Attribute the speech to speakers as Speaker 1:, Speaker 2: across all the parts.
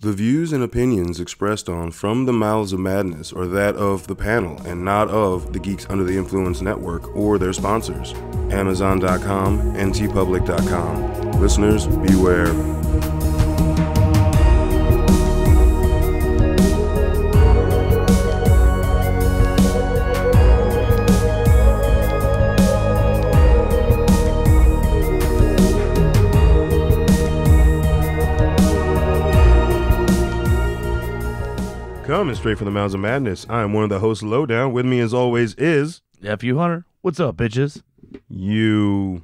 Speaker 1: The views and opinions expressed on From the Mouths of Madness are that of the panel and not of the Geeks Under the Influence Network or their sponsors, Amazon.com and TeePublic.com. Listeners, beware. Coming straight from the Mouths of Madness, I am one of the hosts, Lowdown. With me, as always, is
Speaker 2: F.U. Hunter. What's up, bitches?
Speaker 1: you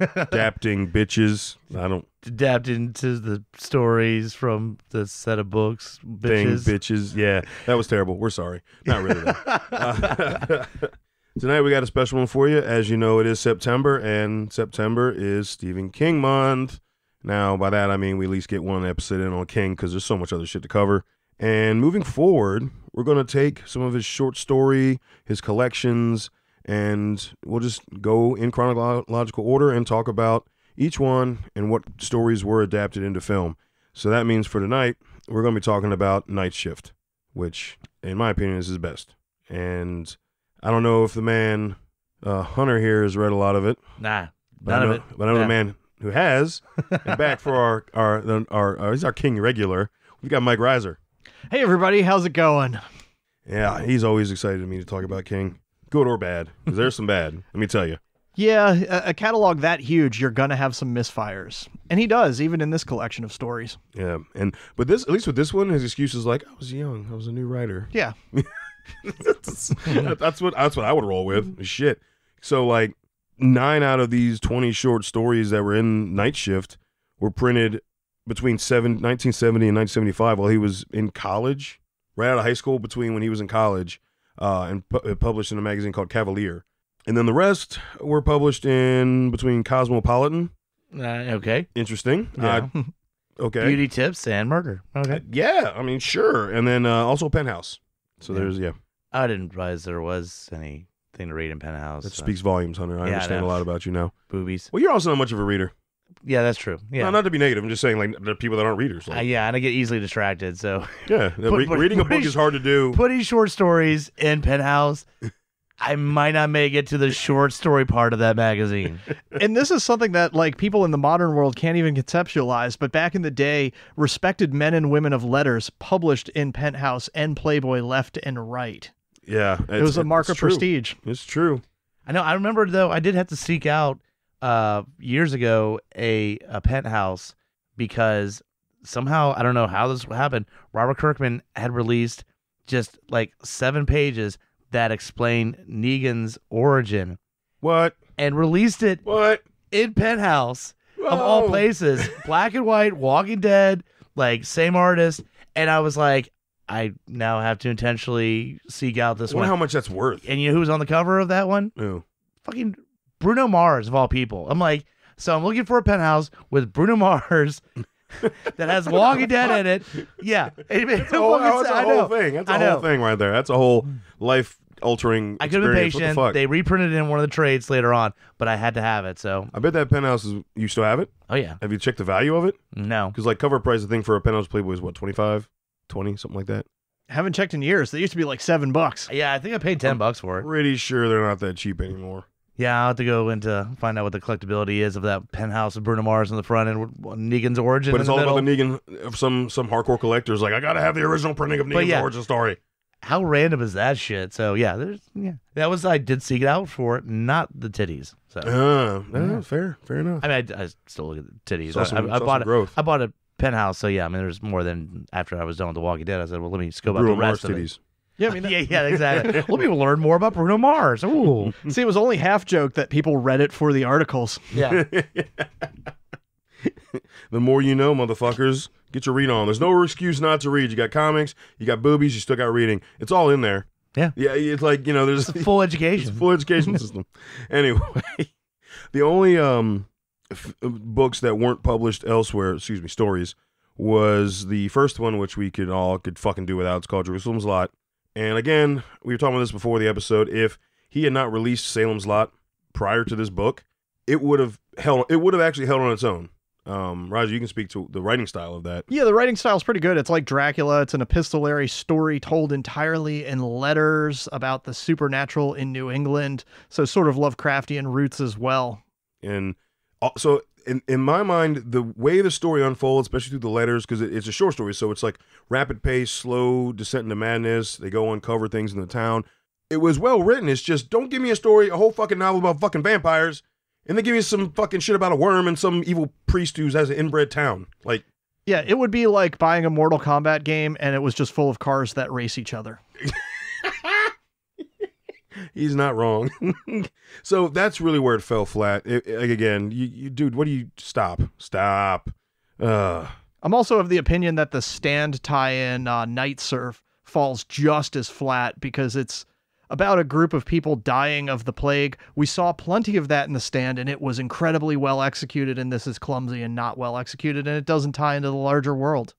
Speaker 1: adapting bitches. I don't
Speaker 2: Adapted into the stories from the set of books,
Speaker 1: thing
Speaker 2: bitches.
Speaker 1: bitches. Yeah, that was terrible. We're sorry. Not really. Uh, tonight we got a special one for you. As you know, it is September, and September is Stephen King month. Now, by that I mean we at least get one episode in on King because there's so much other shit to cover. And moving forward, we're going to take some of his short story, his collections, and we'll just go in chronological order and talk about each one and what stories were adapted into film. So that means for tonight, we're going to be talking about Night Shift, which, in my opinion, is his best. And I don't know if the man uh, Hunter here has read a lot of it,
Speaker 2: Nah, none
Speaker 1: know,
Speaker 2: of it.
Speaker 1: But I know
Speaker 2: Yeah.
Speaker 1: the man who has. and back for our our our, our, our he's our king regular. We've got Myke Reiser.
Speaker 3: Hey everybody, how's it going?
Speaker 1: Yeah, he's always excited to me to talk about King, good or bad. Because there's some bad. Let me tell you.
Speaker 3: Yeah, a, a catalog that huge, you're gonna have some misfires, and he does, even in this collection of stories.
Speaker 1: Yeah, and but this at least with this one, his excuse is like, I was young, I was a new writer.
Speaker 3: Yeah,
Speaker 1: that's, that's what that's what I would roll with. Shit. So like nine out of these twenty short stories that were in Night Shift were printed between seven, 1970 and 1975 while he was in college, right out of high school. Between when he was in college, uh, and pu- uh, published in a magazine called Cavalier, and then the rest were published in between Cosmopolitan.
Speaker 2: Uh, okay.
Speaker 1: Interesting.
Speaker 2: Yeah.
Speaker 1: Uh, okay.
Speaker 2: Beauty tips and murder. Okay.
Speaker 1: Yeah, I mean, sure. And then uh, also Penthouse. So
Speaker 2: Yeah.
Speaker 1: there's yeah,
Speaker 2: I didn't realize there was anything to read in Penthouse.
Speaker 1: that
Speaker 2: so-
Speaker 1: speaks volumes, Hunter. I
Speaker 2: Yeah,
Speaker 1: understand a lot about you now.
Speaker 2: Boobies.
Speaker 1: Well, you're also not much of a reader.
Speaker 2: Yeah, that's true. Yeah.
Speaker 1: No, not to be negative. I'm just saying, like, there are people that aren't readers.
Speaker 2: Uh, yeah, and I get easily distracted. So
Speaker 1: yeah, re-
Speaker 2: put-
Speaker 1: reading a book is hard to do.
Speaker 2: putting short stories in Penthouse, I might not make it to the short story part of that magazine.
Speaker 3: and this is something that like people in the modern world can't even conceptualize. But back in the day, respected men and women of letters published in Penthouse and Playboy left and right.
Speaker 1: Yeah,
Speaker 3: It was a mark of
Speaker 1: true.
Speaker 3: prestige.
Speaker 1: It's true.
Speaker 2: I know. I remember though. I did have to seek out uh, years ago a a penthouse because somehow I don't know how this happened. Robert Kirkman had released just like seven pages that explain Negan's origin
Speaker 1: What?
Speaker 2: and released it
Speaker 1: What?
Speaker 2: in Penthouse of all places. Black and white, Walking Dead, like same artist, and I was like, I now have to intentionally seek out this
Speaker 1: I wonder
Speaker 2: one.
Speaker 1: how much that's worth.
Speaker 2: and you know who was on the cover of that one?
Speaker 1: Oh.
Speaker 2: fucking Bruno Mars of all people. I'm like, so I'm looking for a penthouse with Bruno Mars that has Walking Dead in it. Yeah,
Speaker 1: That's a whole, that's a
Speaker 2: I
Speaker 1: whole thing. That's a
Speaker 2: I
Speaker 1: whole
Speaker 2: know.
Speaker 1: thing right there. That's a whole life altering.
Speaker 2: I could have been
Speaker 1: experience. What the
Speaker 2: patient. They reprinted it in one of the trades later on, but I had to have it. So,
Speaker 1: I bet that penthouse is. You still have it?
Speaker 2: oh yeah,
Speaker 1: Have you checked the value of it?
Speaker 2: no,
Speaker 1: Because like cover price, I think for a penthouse Playboy is what 25, 20, something like that.
Speaker 3: Haven't checked in years. They used to be like seven bucks.
Speaker 2: yeah, I think I paid ten bucks for it.
Speaker 1: Pretty sure they're not that cheap anymore.
Speaker 2: Yeah, I'll have to go into find out what the collectability is of that penthouse of Bruno Mars in the front and Negan's origin.
Speaker 1: But it's all
Speaker 2: middle.
Speaker 1: about the Negan. Some some hardcore collectors like I gotta have the original printing of Negan's
Speaker 2: yeah.
Speaker 1: origin story.
Speaker 2: How random is that shit? So yeah, there's yeah, that was I did seek it out for it, not the titties. So.
Speaker 1: Uh, yeah,
Speaker 2: Yeah.
Speaker 1: fair, fair enough.
Speaker 2: I mean, I, I still look at the titties.
Speaker 1: Saw
Speaker 2: I,
Speaker 1: some-
Speaker 2: I, I bought
Speaker 1: some
Speaker 2: a,
Speaker 1: growth.
Speaker 2: I bought a penthouse, so yeah. I mean, there's more than after I was done with The Walking Dead. I said, well, let me scope out the
Speaker 1: Mars
Speaker 2: rest of
Speaker 1: titties.
Speaker 3: Yeah, I mean,
Speaker 2: yeah, yeah, exactly. let me learn more about Bruno Mars. Ooh,
Speaker 3: see, it was only half joke that people read it for the articles.
Speaker 2: yeah.
Speaker 1: The more you know, motherfuckers. Get your read on. There's no excuse not to read. You got comics, you got boobies, you still got reading. It's all in there.
Speaker 2: Yeah.
Speaker 1: Yeah, it's like, you know, there's
Speaker 2: It's a full
Speaker 1: It's a
Speaker 2: education.
Speaker 1: full education system. Anyway, the only um f- books that weren't published elsewhere, excuse me, stories, was the first one, which we could all could fucking do without. It's called Jerusalem's Lot. And again, we were talking about this before the episode. If he had not released Salem's Lot prior to this book, it would have held. It would have actually held on its own. Um, Roger, you can speak to the writing style of that.
Speaker 3: Yeah, the writing style is pretty good. It's like Dracula. It's an epistolary story told entirely in letters about the supernatural in New England. So sort of Lovecraftian roots as well.
Speaker 1: And uh, so, in, in my mind, the way the story unfolds, especially through the letters, because it, it's a short story, so it's like rapid pace, slow descent into madness. They go uncover things in the town. It was well written. It's just don't give me a story, a whole fucking novel about fucking vampires, and then give me some fucking shit about a worm and some evil priest who has an inbred town. Like,
Speaker 3: Yeah, it would be like buying a Mortal Kombat game and it was just full of cars that race each other.
Speaker 1: he's not wrong. so that's really where it fell flat. It, like again, you, you, dude, what do you stop? Stop. Uh,
Speaker 3: I'm also of the opinion that the stand tie-in uh, Night Surf falls just as flat because it's about a group of people dying of the plague. We saw plenty of that in the stand, and it was incredibly well executed. And this is clumsy and not well executed, and it doesn't tie into the larger world.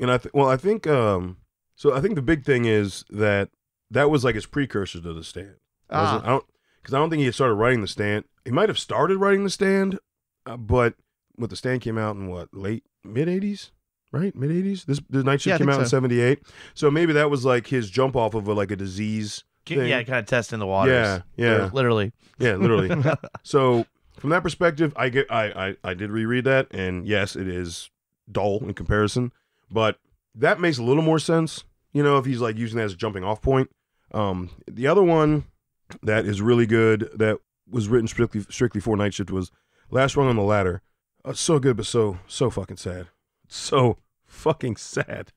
Speaker 1: and I th- well, I think um, so. I think the big thing is that that was like his precursor to the stand.
Speaker 3: Ah,
Speaker 1: I don't because I don't think he had started writing the stand. He might have started writing the stand, uh, but what the stand came out in what late mid '80s, right? Mid '80s. This the night
Speaker 3: Yeah,
Speaker 1: shift came
Speaker 3: think
Speaker 1: out in '78, so maybe that was like his jump off of a, like a disease. thing.
Speaker 2: Yeah, kind of testing the waters.
Speaker 1: Yeah, yeah.
Speaker 2: Literally.
Speaker 1: Yeah, literally. so from that perspective, I get I, I I did reread that, and yes, it is dull in comparison, but that makes a little more sense. You know, if he's like using that as a jumping off point. Um, the other one that is really good that was written strictly strictly for night shift was Last Rung on the Ladder. Uh, so good, but so so fucking sad. So fucking sad.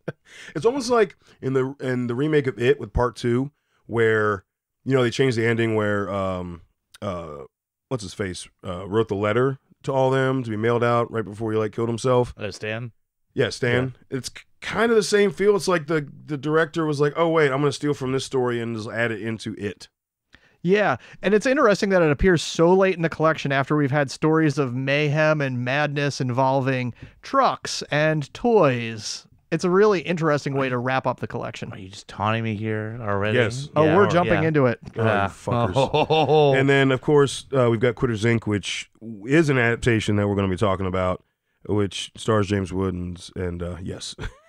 Speaker 1: it's almost like in the in the remake of It with Part Two, where you know they changed the ending where um uh what's his face uh wrote the letter to all them to be mailed out right before he like killed himself.
Speaker 2: Uh, Stan.
Speaker 1: Yeah, Stan. It's k- kind of the same feel. It's like the the director was like, "Oh wait, I'm going to steal from this story and just add it into it."
Speaker 3: yeah, and it's interesting that it appears so late in the collection after we've had stories of mayhem and madness involving trucks and toys. It's a really interesting way to wrap up the collection.
Speaker 2: Are you just taunting me here already?
Speaker 1: Yes.
Speaker 3: Oh,
Speaker 2: Yeah,
Speaker 3: we're
Speaker 2: or-
Speaker 3: jumping
Speaker 2: yeah.
Speaker 3: into it.
Speaker 1: Oh, you fuckers.
Speaker 2: Oh.
Speaker 1: And then of course uh, we've got Quitters Inc., which is an adaptation that we're going to be talking about, which stars James Wood and, and uh, yes,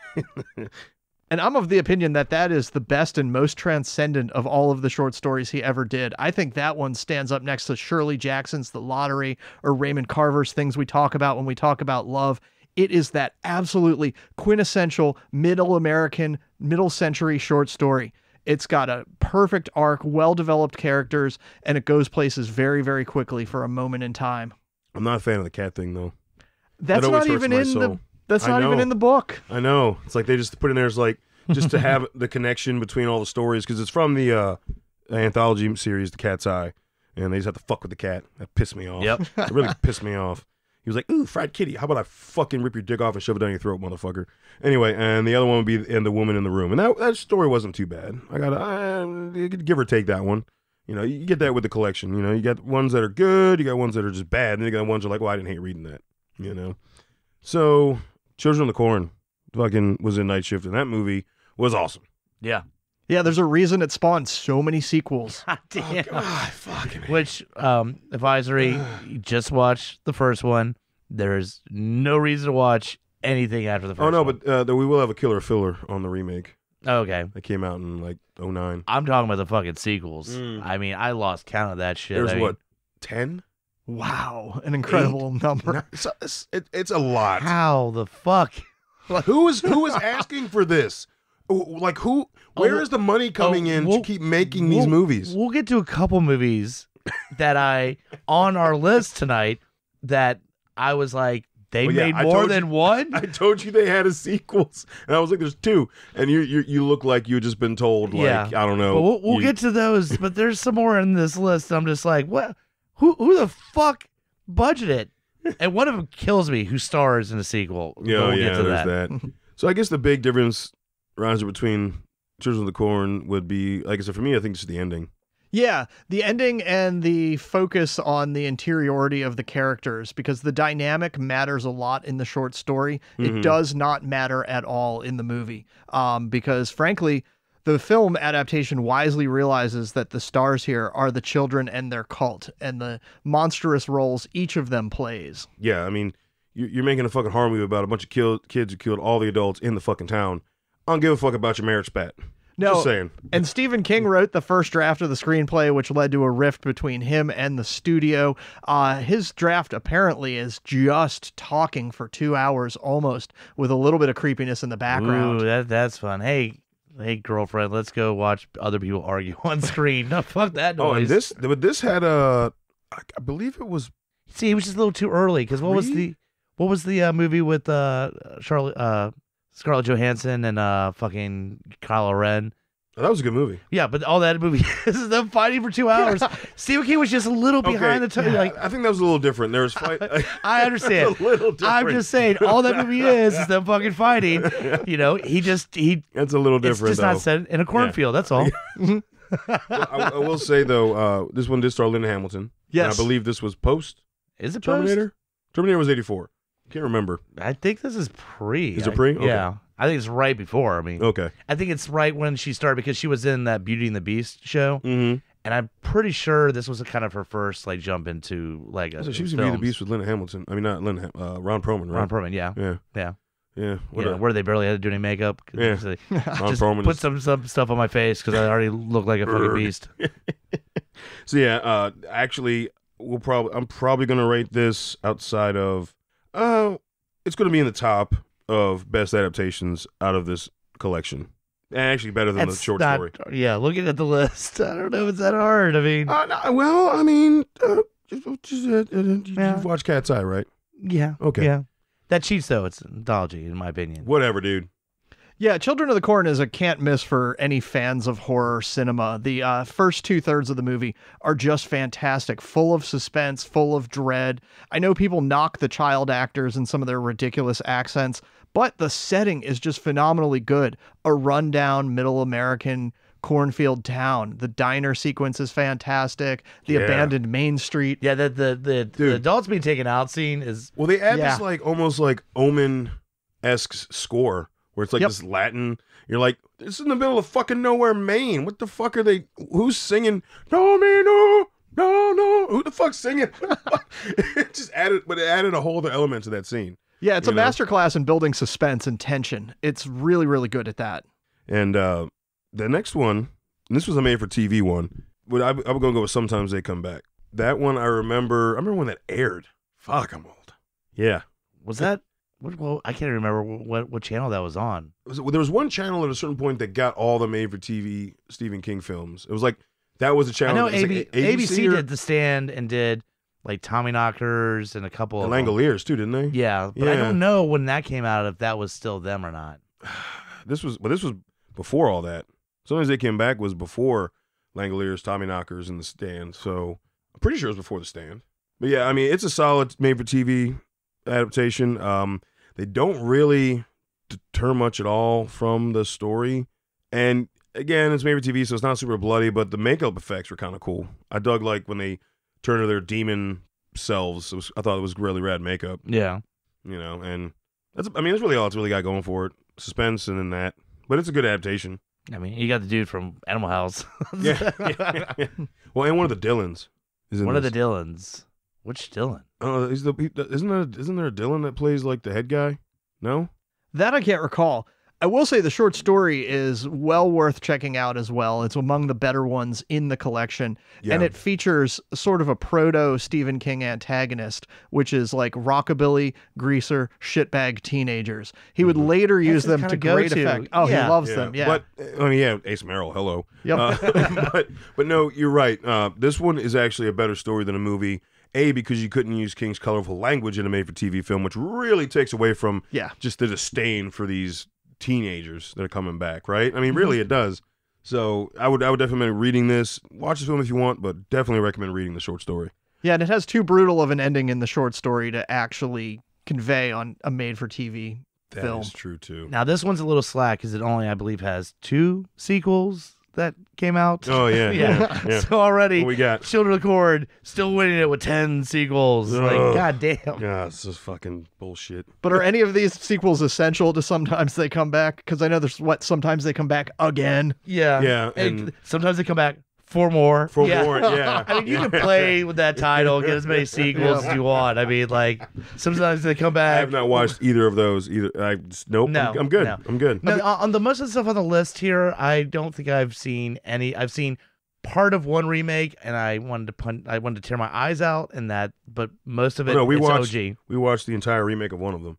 Speaker 3: And I'm of the opinion that that is the best and most transcendent of all of the short stories he ever did. I think that one stands up next to Shirley Jackson's The Lottery or Raymond Carver's Things We Talk About When We Talk About Love. It is that absolutely quintessential middle American, middle century short story. It's got a perfect arc, well developed characters, and it goes places very, very quickly for a moment in time.
Speaker 1: I'm not a fan of the cat thing though.
Speaker 3: That's
Speaker 1: always
Speaker 3: not even in the
Speaker 1: soul.
Speaker 3: That's
Speaker 1: I
Speaker 3: not even in the book.
Speaker 1: I know. It's like they just put in there as like just to have the connection between all the stories because it's from the uh, anthology series, The Cat's Eye, and they just have to fuck with the cat. That pissed me off.
Speaker 2: Yep.
Speaker 1: it really pissed me off. He was like, "Ooh, fried kitty. How about I fucking rip your dick off and shove it down your throat, motherfucker?" Anyway, and the other one would be and the woman in the room, and that that story wasn't too bad. I got to could give or take that one. You know, you get that with the collection. You know, you got ones that are good, you got ones that are just bad, and then you got ones that are like, "Well, I didn't hate reading that." You know, so Children of the Corn fucking was in Night Shift, and that movie was awesome.
Speaker 2: yeah.
Speaker 3: Yeah, there's a reason it spawned so many sequels.
Speaker 2: God damn.
Speaker 1: God, fucking
Speaker 2: Which um advisory? just watch the first one. There's no reason to watch anything after the first.
Speaker 1: Oh no,
Speaker 2: one.
Speaker 1: but uh, we will have a killer filler on the remake
Speaker 2: okay.
Speaker 1: that came out in like 09.
Speaker 2: I'm talking about the fucking sequels.
Speaker 1: Mm.
Speaker 2: I mean, I lost count of that shit.
Speaker 1: There's
Speaker 2: I mean,
Speaker 1: what ten?
Speaker 3: Wow, an incredible number.
Speaker 1: It's, it's, it- it's a lot.
Speaker 2: How the fuck?
Speaker 1: who is who is asking for this? Like who? Oh, where
Speaker 2: Oh,
Speaker 1: is the money oh, coming
Speaker 2: oh,
Speaker 1: in
Speaker 2: we'll-
Speaker 1: to keep making these
Speaker 2: we'll-
Speaker 1: movies?
Speaker 2: We'll get to a couple movies that I on our list tonight that I was like, they
Speaker 1: Well, yeah,
Speaker 2: made more than one.
Speaker 1: I told you they had a sequels, and I was like, "There's two. and you you you look like you just been told like
Speaker 2: Yeah.
Speaker 1: I don't know.
Speaker 2: But we'll, we'll
Speaker 1: you-
Speaker 2: get to those. But there's some more in this list. I'm just like, what? Who? Who the fuck budgeted? And one of them kills me. Who stars in the sequel?
Speaker 1: Yeah,
Speaker 2: we'll
Speaker 1: yeah,
Speaker 2: get to
Speaker 1: there's
Speaker 2: that.
Speaker 1: that. so I guess the big difference, Roger, between Children of the Corn would be, like I said, for me, I think it's the ending.
Speaker 3: Yeah, the ending and the focus on the interiority of the characters because the dynamic matters a lot in the short story. It
Speaker 1: Mhm.
Speaker 3: does not matter at all in the movie. Um, because frankly, the film adaptation wisely realizes that the stars here are the children and their cult and the monstrous roles each of them plays.
Speaker 1: Yeah, I mean, you- you're making a fucking horror movie about a bunch of killed kids who killed all the adults in the fucking town. I don't give a fuck about your marriage spat.
Speaker 3: No,
Speaker 1: Just saying.
Speaker 3: And Stephen King wrote the first draft of the screenplay, which led to a rift between him and the studio. Uh, his draft apparently is just talking for two hours almost, with a little bit of creepiness in the background.
Speaker 2: Ooh, that that's fun. Hey, hey, girlfriend, let's go watch other people argue on screen. No, fuck that noise.
Speaker 1: Oh, and this, but this had a, I I believe it was
Speaker 2: See, it was just a little too early. Because what was the what was the uh, movie with uh Charlotte uh Scarlett Johansson and uh fucking Kylo Ren?
Speaker 1: Oh, that was a good movie.
Speaker 2: Yeah, but all that movie is them fighting for two hours. Stephen King was just a little behind the time. Like
Speaker 1: I think that was a little different. There was fight.
Speaker 2: I understand.
Speaker 1: a little different.
Speaker 2: I'm just saying, all that movie is is them fucking fighting. You know, he just he.
Speaker 1: That's a little
Speaker 2: It's
Speaker 1: different
Speaker 2: just
Speaker 1: though.
Speaker 2: not set in a cornfield. That's all.
Speaker 1: I, I will say though, uh, this one did star Linda Hamilton. and
Speaker 3: Yes.
Speaker 1: I believe this was post
Speaker 2: Is it post?
Speaker 1: Terminator. Terminator was '84. Can't remember.
Speaker 2: I think this is pre.
Speaker 1: Is it
Speaker 2: I-
Speaker 1: pre? Okay.
Speaker 2: Yeah, I think it's right before. I mean,
Speaker 1: Okay.
Speaker 2: I think it's right when she started because she was in that Beauty and the Beast show,
Speaker 1: Mm-hmm.
Speaker 2: and I'm pretty sure this was a kind of her first like jump into like a,
Speaker 1: So she was in
Speaker 2: films.
Speaker 1: Beauty and the Beast with Linda Hamilton. I mean, not Linda. Ham- Uh, Ron Perlman, right?
Speaker 2: Ron Perlman, yeah,
Speaker 1: yeah.
Speaker 2: yeah,
Speaker 1: Yeah.
Speaker 2: yeah. Where they barely had to do any makeup.
Speaker 1: Yeah.
Speaker 2: it's like,
Speaker 1: Ron
Speaker 2: just put
Speaker 1: is-
Speaker 2: some some stuff on my face because I already look like a fucking beast.
Speaker 1: So yeah, uh, actually, we'll probably I'm probably gonna rate this outside of. Uh, it's gonna be in the top of best adaptations out of this collection. Actually, better than
Speaker 2: That's
Speaker 1: the short
Speaker 2: not,
Speaker 1: story.
Speaker 2: Yeah, looking at the list, I don't know if it's that hard. I mean,
Speaker 1: Uh, no, well, I mean, uh, just, uh, uh, you,
Speaker 2: Yeah.
Speaker 1: you've watched Cat's Eye, right?
Speaker 2: yeah,
Speaker 1: Okay.
Speaker 2: yeah. That cheats though. It's an anthology, in my opinion.
Speaker 1: Whatever, dude.
Speaker 3: Yeah, Children of the Corn is a can't miss for any fans of horror cinema. The uh, first two thirds of the movie are just fantastic, full of suspense, full of dread. I know people knock the child actors and some of their ridiculous accents, but the setting is just phenomenally good. A rundown middle American cornfield town. The diner sequence is fantastic. The
Speaker 1: Yeah.
Speaker 3: abandoned main street.
Speaker 2: Yeah, the the the, the
Speaker 1: Dude.
Speaker 2: adults being taken out scene is
Speaker 1: Well, they add
Speaker 3: Yeah.
Speaker 1: this like almost like Omen esque score where it's like
Speaker 3: Yep.
Speaker 1: this Latin. You're like, this is in the middle of fucking nowhere, Maine. What the fuck are they? Who's singing? No, me, no, no, no. Who the fuck's singing? it just added, but it added a whole other element to that scene.
Speaker 3: Yeah, it's a
Speaker 1: know?
Speaker 3: masterclass in building suspense and tension. It's really, really good at that.
Speaker 1: And uh the next one, and this was a made for TV one, but I, I'm gonna go with sometimes they come back. That one I remember. I remember when that aired. Fuck, I'm old. Yeah.
Speaker 2: was that. What, well, I can't remember what what channel that was on.
Speaker 1: Was- there was one channel at a certain point that got all the made for TV Stephen King films. It was like that was a channel. I know
Speaker 2: AB,
Speaker 1: like A-
Speaker 2: ABC
Speaker 1: or-
Speaker 2: did The Stand and did like Tommyknockers and a couple
Speaker 1: and
Speaker 2: of them.
Speaker 1: Langoliers too, didn't they?
Speaker 2: Yeah, but I don't know when that came out if that was still them or not.
Speaker 1: This was, but this was before all that. Sometimes they came back was before Langoliers, Tommyknockers, and the Stand. So I'm pretty sure it was before the Stand. But yeah, I mean, it's a solid made for TV adaptation. Um, they don't really deter much at all from the story, and again, it's made for TV, so it's not super bloody. But the makeup effects were kind of cool. I dug like when they turned to their demon selves. Was, I thought it was really rad makeup
Speaker 2: Yeah,
Speaker 1: you know, and that's I mean that's really all it's really got going for it. Suspense and then that. But it's a good adaptation.
Speaker 2: I mean, you got the dude from Animal House.
Speaker 1: Yeah. yeah, yeah. Well, and one of the Dylans
Speaker 2: One of the Dylans. Which Dylan?
Speaker 1: Oh, he's the isn't there isn't there a Dylan that plays like the head guy? No?
Speaker 3: That I can't recall. I will say the short story is well worth checking out as well. It's among the better ones in the collection.
Speaker 1: Yeah.
Speaker 3: And it features sort of a proto Stephen King antagonist, which is like rockabilly, greaser, shitbag teenagers. He would
Speaker 1: Mhm.
Speaker 3: later use
Speaker 2: his
Speaker 3: them to great
Speaker 2: go-to.
Speaker 3: effect. Oh,
Speaker 2: Yeah.
Speaker 3: he loves
Speaker 1: yeah.
Speaker 3: them. Yeah.
Speaker 1: But I mean, yeah, Ace Merrill. Hello.
Speaker 3: Yep.
Speaker 1: Uh, but but no, you're right. Uh, this one is actually a better story than a movie. A because you couldn't use King's colorful language in a made-for-TV film, which really takes away from
Speaker 3: yeah.
Speaker 1: just the disdain for these teenagers that are coming back, right? I mean,
Speaker 3: Mm-hmm.
Speaker 1: really, it does. So I would I would definitely recommend reading this. Watch the film if you want, but definitely recommend reading the short story.
Speaker 3: Yeah, and it has too brutal of an ending in the short story to actually convey on a made for TV
Speaker 1: That is
Speaker 3: film.
Speaker 1: That is true too.
Speaker 2: Now this one's a little slack because it only, I believe, has two sequels that came out.
Speaker 1: Oh yeah, yeah,
Speaker 2: yeah.
Speaker 1: yeah.
Speaker 2: So already,
Speaker 1: What we got?
Speaker 2: Children of the Corn still winning it with ten sequels. Like,
Speaker 1: Ugh.
Speaker 2: god damn.
Speaker 1: Yeah, this is fucking bullshit.
Speaker 3: But are any of these sequels essential to sometimes they come back? Because I know there's what sometimes they come back again.
Speaker 2: Yeah.
Speaker 1: Yeah,
Speaker 2: And
Speaker 1: and-
Speaker 2: sometimes they come back for more.
Speaker 1: For
Speaker 2: Yeah.
Speaker 1: more, yeah.
Speaker 2: I mean, you can play with that title, get as many sequels as you want. I mean, like sometimes they come back.
Speaker 1: I have not watched either of those either. I just, nope.
Speaker 2: No,
Speaker 1: I'm, I'm good.
Speaker 2: no.
Speaker 1: I'm good.
Speaker 2: No, on on the most of the stuff on the list here, I don't think I've seen any. I've seen part of one remake, and I wanted to pun- I wanted to tear my eyes out, and that. But most of oh, it,
Speaker 1: no, we
Speaker 2: it's
Speaker 1: watched.
Speaker 2: OG.
Speaker 1: We watched the entire remake of one of them.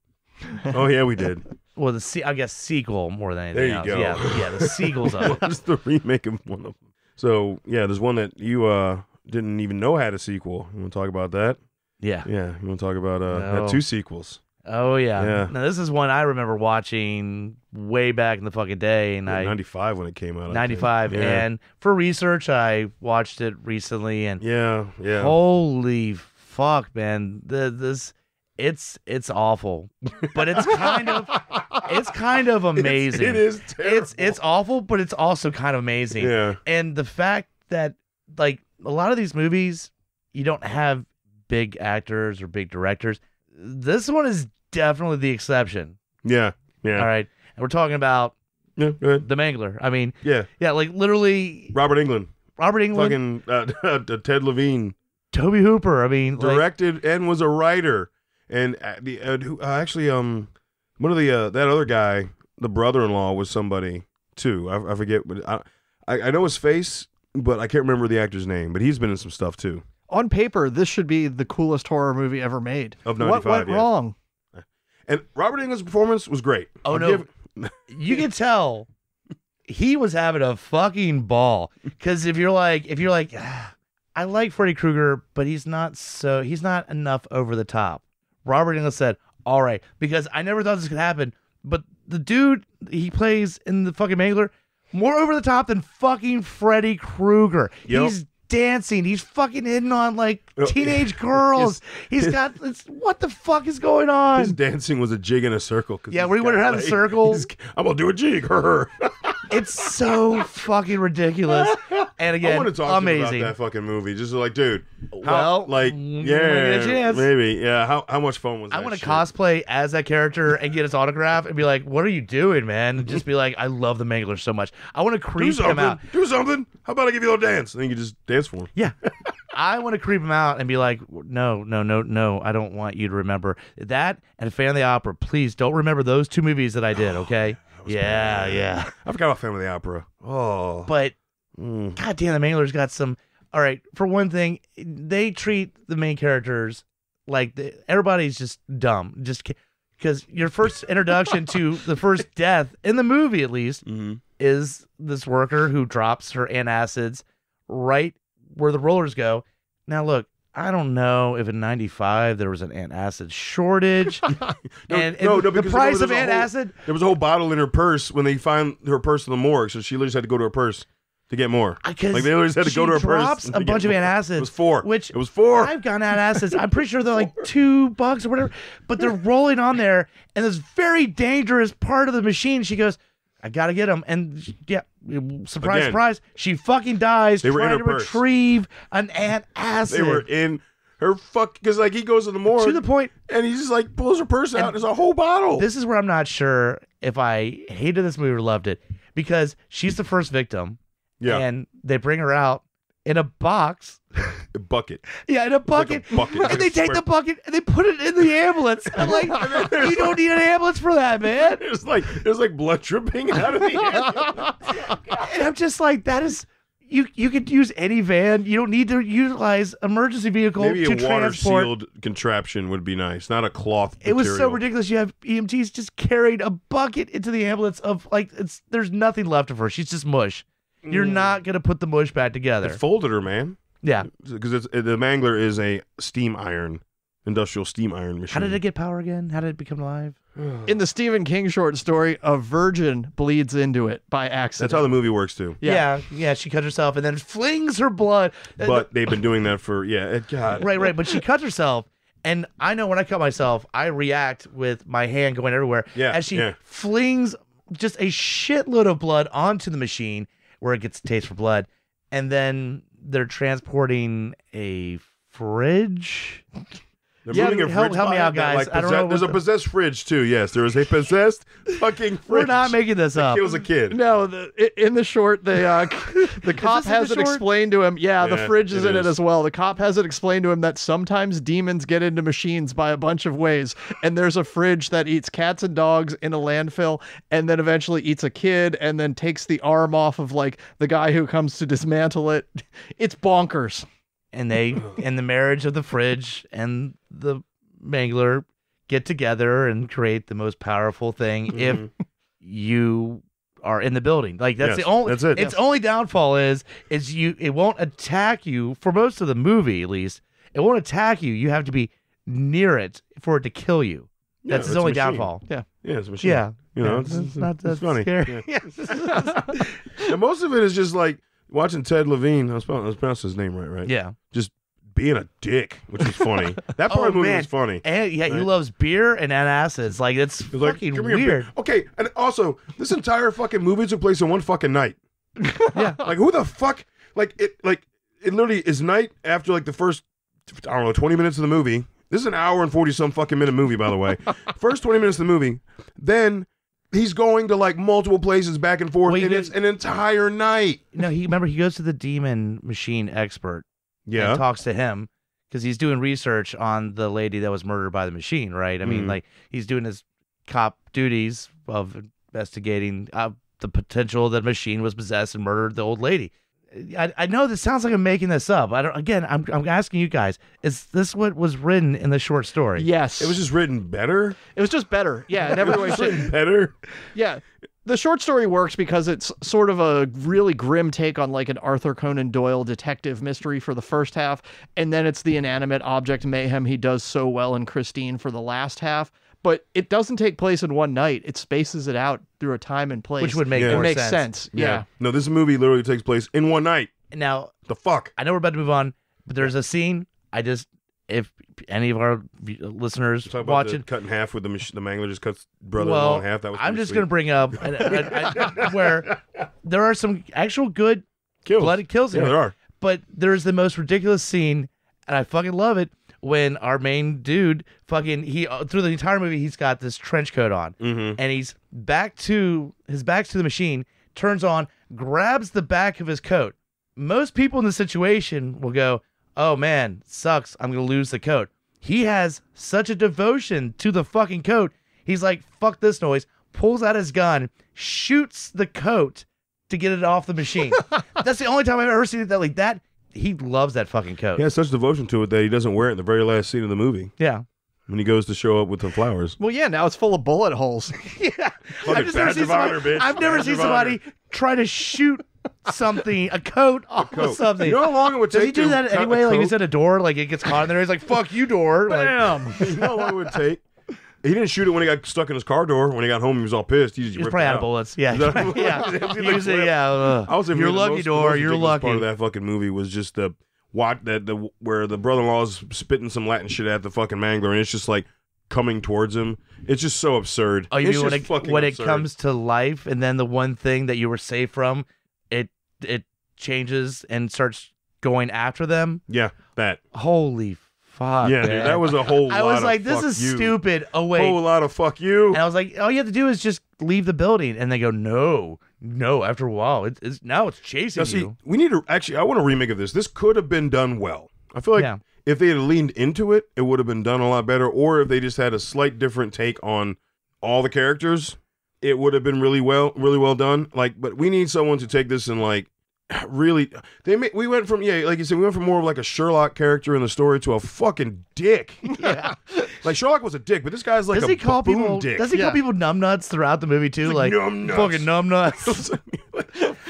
Speaker 1: oh yeah, we did.
Speaker 2: Well, the se- I guess sequel more than anything
Speaker 1: There you
Speaker 2: else.
Speaker 1: go.
Speaker 2: Yeah, yeah, the sequels of it.
Speaker 1: Just the remake of one of them. So yeah, there's one that you uh didn't even know had a sequel. You want to talk about that?
Speaker 2: Yeah.
Speaker 1: Yeah, you want to talk about uh
Speaker 2: No.
Speaker 1: had two sequels.
Speaker 2: Oh yeah.
Speaker 1: Yeah.
Speaker 2: Now this is one I remember watching way back in the fucking day, and
Speaker 1: Yeah,
Speaker 2: I
Speaker 1: 95 when it came out. Think.
Speaker 2: 95
Speaker 1: Yeah.
Speaker 2: and for research I watched it recently and
Speaker 1: yeah, yeah.
Speaker 2: holy fuck man the, this it's it's awful but it's kind of it's kind of amazing
Speaker 1: it is terrible.
Speaker 2: it's it's awful but it's also kind of amazing
Speaker 1: yeah.
Speaker 2: and the fact that like a lot of these movies you don't have big actors or big directors this one is definitely the exception
Speaker 1: Yeah. Yeah.
Speaker 2: all right and we're talking about
Speaker 1: Yeah,
Speaker 2: the mangler i mean
Speaker 1: Yeah.
Speaker 2: yeah like literally
Speaker 1: Robert Englund.
Speaker 2: robert englund
Speaker 1: Fucking uh, Ted Levine
Speaker 2: tobe hooper i mean like,
Speaker 1: directed and was a writer. And uh, the uh, who, uh, actually um one of the uh, that other guy, the brother-in-law was somebody too. I, I forget but I, I I know his face, but I can't remember the actor's name, but he's been in some stuff too.
Speaker 3: On paper, this should be the coolest horror movie ever made.
Speaker 1: Of
Speaker 3: what
Speaker 1: 95,
Speaker 3: went
Speaker 1: yeah.
Speaker 3: wrong?
Speaker 1: And Robert Englund's performance was great.
Speaker 2: Oh,
Speaker 1: I'll
Speaker 2: no.
Speaker 1: give-
Speaker 2: you can tell he was having a fucking ball because if you're like if you're like "Ah, i like freddy krueger but he's not so he's not enough over the top robert englund said all right because i never thought this could happen but the dude he plays in the fucking mangler more over the top than fucking freddy krueger
Speaker 1: Yep.
Speaker 2: he's dancing he's fucking hitting on like teenage girls he's got it's, what the fuck is going on
Speaker 1: his dancing was a jig in a circle.
Speaker 2: Yeah, he would have the circle.
Speaker 1: I'm gonna do a jig. Her.
Speaker 2: It's so fucking ridiculous. And again, I
Speaker 1: want to talk to you
Speaker 2: amazing.
Speaker 1: about that fucking movie. Just like, dude, how,
Speaker 2: Well,
Speaker 1: like,
Speaker 2: mm,
Speaker 1: yeah,
Speaker 2: a
Speaker 1: maybe, yeah. How how much fun was that?
Speaker 2: I want to cosplay as that character and get his autograph and be like, "What are you doing, man?" And just be like, "I love the Mangler so much. I want to creep him out.
Speaker 1: Do something. How about I give you a little dance? And then you can just dance for him.
Speaker 2: Yeah, I want to creep him out and be like, "No, no, no, no. I don't want you to remember that." And Phantom of the Opera, please don't remember those two movies that I did. Okay?
Speaker 1: Was
Speaker 2: yeah,
Speaker 1: bad.
Speaker 2: yeah.
Speaker 1: I forgot about Family Opera. Oh,
Speaker 2: But
Speaker 1: Mm.
Speaker 2: God damn, the Mangler's got some. All right, for one thing, they treat the main characters like the, everybody's just dumb, just because your first introduction to the first death in the movie, at least,
Speaker 1: Mhm.
Speaker 2: is this worker who drops her antacids right where the rollers go. Now, look, I don't know if in '95 there was an antacid shortage,
Speaker 1: No,
Speaker 2: and,
Speaker 1: no,
Speaker 2: and
Speaker 1: no,
Speaker 2: the
Speaker 1: because
Speaker 2: price of
Speaker 1: there's a whole- There was a whole bottle in her purse when they find her purse in the morgue, so she literally had to go to her purse to get more.
Speaker 2: Because
Speaker 1: Like they literally just had to go to her purse.
Speaker 2: drops a bunch of antacids.
Speaker 1: It was four.
Speaker 2: which
Speaker 1: it was four.
Speaker 2: I've gone antacids. I'm pretty sure they're like two bucks or whatever, but they're rolling on there, and this very dangerous part of the machine. She goes, "I gotta get him. and yeah, surprise,
Speaker 1: Again.
Speaker 2: surprise, she fucking dies
Speaker 1: They were in
Speaker 2: trying
Speaker 1: her
Speaker 2: to
Speaker 1: purse.
Speaker 2: retrieve an antacid.
Speaker 1: they were in her fuck because like he goes to the morgue
Speaker 2: to the point.
Speaker 1: and he just like pulls her purse out.
Speaker 2: And
Speaker 1: there's a whole bottle.
Speaker 2: This is where I'm not sure if I hated this movie or loved it because she's the first victim,
Speaker 1: yeah,
Speaker 2: and they bring her out in a box.
Speaker 1: a bucket.
Speaker 2: Yeah, in a
Speaker 1: like a
Speaker 2: bucket.
Speaker 1: bucket.
Speaker 2: And they take the bucket and they put it in the ambulance. I'm like, you don't need an ambulance for that, man.
Speaker 1: There's like there's like blood dripping out of the ambulance.
Speaker 2: And I'm just like, that is you you could use any van. You don't need to utilize emergency vehicle
Speaker 1: Maybe
Speaker 2: to
Speaker 1: a water
Speaker 2: transport.
Speaker 1: sealed contraption would be nice, not a cloth.
Speaker 2: It was so ridiculous. You have EMTs just carried a bucket into the ambulance of like it's there's nothing left of her. She's just mush. You're
Speaker 1: Mm.
Speaker 2: not gonna put the mush back together.
Speaker 1: It folded her, man.
Speaker 2: yeah.
Speaker 1: Because it's the Mangler is a steam iron, industrial steam iron machine.
Speaker 2: How did it get power again? How did it become alive?
Speaker 3: In the Stephen King short story, a virgin bleeds into it by accident.
Speaker 1: That's how the movie works too.
Speaker 3: Yeah.
Speaker 2: yeah, yeah. She cuts herself and then flings her blood. Uh,
Speaker 1: But they've been doing that for yeah. It, God,
Speaker 2: right, right. But she cuts herself, and I know when I cut myself, I react with my hand going everywhere.
Speaker 1: Yeah,
Speaker 2: as she
Speaker 1: yeah.
Speaker 2: flings just a shitload of blood onto the machine where it gets a taste for blood, and then they're transporting a fridge.
Speaker 1: They're
Speaker 3: Yeah,
Speaker 1: moving a
Speaker 2: help-
Speaker 1: fridge
Speaker 2: help me out, guys.
Speaker 1: like,
Speaker 2: I don't know
Speaker 1: There's
Speaker 2: what
Speaker 1: a
Speaker 2: the-
Speaker 1: possessed fridge too. Yes, there is a possessed fucking fridge.
Speaker 2: We're not making this
Speaker 1: up.
Speaker 2: up.
Speaker 1: was a kid.
Speaker 3: No, the, in the short, the uh, the cop
Speaker 2: this in the
Speaker 3: has it
Speaker 2: short?
Speaker 3: explained to him. Yeah, the fridge is in
Speaker 1: is.
Speaker 3: it as well. The cop has it explained to him that sometimes demons get into machines by a bunch of ways, and there's a fridge that eats cats and dogs in a landfill, and then eventually eats a kid, and then takes the arm off of like the guy who comes to dismantle it. It's bonkers.
Speaker 2: and they and the marriage of the fridge and the mangler get together and create the most powerful thing if
Speaker 1: Mhm.
Speaker 2: you are in the building. Like that's
Speaker 1: Yes,
Speaker 2: the only
Speaker 1: that's it.
Speaker 2: its only downfall is is you it won't attack you for most of the movie at least. It won't attack you. You have to be near it for it to kill you.
Speaker 1: Yeah,
Speaker 2: That's
Speaker 1: it's
Speaker 2: its only
Speaker 1: machine.
Speaker 2: downfall.
Speaker 1: Yeah, it's a machine.
Speaker 2: Yeah.
Speaker 1: You know,
Speaker 2: Yeah,
Speaker 1: it's,
Speaker 2: it's
Speaker 1: it's,
Speaker 2: not
Speaker 1: it's
Speaker 2: that
Speaker 1: funny.
Speaker 2: scary.
Speaker 1: Yeah. and most of it is just like watching Ted Levine. I was, I was pronouncing his name right, right?
Speaker 2: Yeah.
Speaker 1: Being a dick, which was funny. That part
Speaker 2: Oh,
Speaker 1: of the movie
Speaker 2: man.
Speaker 1: was funny.
Speaker 2: And yeah, he loves beer and antacids. Like it's
Speaker 1: like,
Speaker 2: fucking
Speaker 1: here,
Speaker 2: weird.
Speaker 1: Okay, and also this entire fucking movie took place in one fucking night.
Speaker 2: Yeah.
Speaker 1: Like who the fuck? Like it? Like it literally is night after like the first I don't know twenty minutes of the movie. This is an hour and forty some fucking minute movie, by the way. first twenty minutes of the movie, then he's going to like multiple places back and forth, and it's an entire night.
Speaker 2: No, he remember he goes to the demon machine expert
Speaker 1: Yeah,
Speaker 2: and talks to him because he's doing research on the lady that was murdered by the machine, right? I mean,
Speaker 1: Mhm.
Speaker 2: like he's doing his cop duties of investigating uh, the potential that machine was possessed and murdered the old lady. I, I know this sounds like I'm making this up. I don't. Again, I'm I'm asking you guys: Is this what was written in the short story?
Speaker 3: Yes,
Speaker 1: it was just written better.
Speaker 3: It was just better. Yeah, in every way.
Speaker 1: It was
Speaker 3: shape.
Speaker 1: written better.
Speaker 3: Yeah. The short story works because it's sort of a really grim take on like an Arthur Conan Doyle detective mystery for the first half, and then it's the inanimate object mayhem he does so well in Christine for the last half. But it doesn't take place in one night. It spaces it out through a time and place.
Speaker 2: which would make
Speaker 1: Yeah.
Speaker 3: it
Speaker 2: more
Speaker 3: makes
Speaker 2: sense.
Speaker 3: sense. Yeah.
Speaker 1: No, this movie literally takes place in one night.
Speaker 2: Now,
Speaker 1: The fuck.
Speaker 2: I know we're about to move on, but there's a scene. I just, if any of our listeners
Speaker 1: Talk about
Speaker 2: watching,
Speaker 1: cut in half with the mach- the mangler just cuts brother
Speaker 2: Well,
Speaker 1: in half. That was
Speaker 2: I'm just
Speaker 1: sweet.
Speaker 2: to bring up where there are some actual good
Speaker 1: kills.
Speaker 2: bloody kills
Speaker 1: Yeah,
Speaker 2: it,
Speaker 1: there are.
Speaker 2: but there's the most ridiculous scene, and I fucking love it when our main dude fucking he uh, through the entire movie he's got this trench coat on,
Speaker 1: Mm-hmm.
Speaker 2: and he's back to his back's to the machine, turns on, grabs the back of his coat. Most people in the situation will go, "Oh man, sucks. I'm gonna lose the coat." He has such a devotion to the fucking coat. He's like, "Fuck this noise." Pulls out his gun, shoots the coat to get it off the machine. That's the only time I've ever seen it that like that. He loves that fucking coat.
Speaker 1: He has such devotion to it that he doesn't wear it in the very last scene of the movie
Speaker 2: Yeah.
Speaker 1: when he goes to show up with the flowers.
Speaker 3: Well, yeah. Now it's full of bullet holes.
Speaker 2: Yeah. I've just never seen
Speaker 1: honor,
Speaker 2: somebody,
Speaker 1: bitch.
Speaker 2: I've never seen somebody try to shoot something, a coat off of
Speaker 1: Coat.
Speaker 2: something.
Speaker 1: You know how long it would
Speaker 2: Does
Speaker 1: take
Speaker 2: he do that
Speaker 1: a
Speaker 2: anyway? Like he's at a door, like it gets caught in there. He's like, "Fuck you, door!" Like,
Speaker 3: Bam.
Speaker 1: you know how long it would take? He didn't shoot it when he got stuck in his car door. When he got home, he was all pissed. He just
Speaker 2: he was
Speaker 1: ripped
Speaker 2: probably out of bullets. Yeah, yeah.
Speaker 1: Is that
Speaker 2: Usually, yeah. uh,
Speaker 1: I was
Speaker 2: you're lucky,
Speaker 1: most,
Speaker 2: door.
Speaker 1: Most
Speaker 2: You're lucky.
Speaker 1: Part of that fucking movie was just the what that the where the brother-in-law's spitting some Latin shit at the fucking mangler, and it's just like coming towards him. It's just so absurd.
Speaker 2: Oh, you
Speaker 1: it's
Speaker 2: mean when it when it comes to life, and then the one thing that you were safe from, it changes and starts going after them.
Speaker 1: Yeah, that.
Speaker 2: Holy fuck!
Speaker 1: yeah,
Speaker 2: man.
Speaker 1: dude, that was a whole.
Speaker 2: I was like, this is
Speaker 1: you.
Speaker 2: stupid. Oh wait,
Speaker 1: Whole lot of fuck you.
Speaker 2: And I was like, all you have to do is just leave the building. And they go, no, no. After a while, it, it's now it's chasing
Speaker 1: Now, see,
Speaker 2: you.
Speaker 1: we need to actually. I want a remake of this. This could have been done well. I feel like
Speaker 2: Yeah.
Speaker 1: if they had leaned into it, it would have been done a lot better. Or if they just had a slight different take on all the characters, it would have been really well, really well done. Like, but we need someone to take this and like really. They made, we went from yeah, like you said, we went from more of like a Sherlock character in the story to a fucking dick.
Speaker 2: Yeah.
Speaker 1: like Sherlock was a dick, but this guy's like
Speaker 2: does
Speaker 1: a
Speaker 2: he call people?
Speaker 1: dick.
Speaker 2: Does he
Speaker 3: Yeah.
Speaker 2: call people numbnuts throughout the movie too?
Speaker 1: like,
Speaker 2: Like,
Speaker 1: "Numbnuts."
Speaker 2: fucking numbnuts.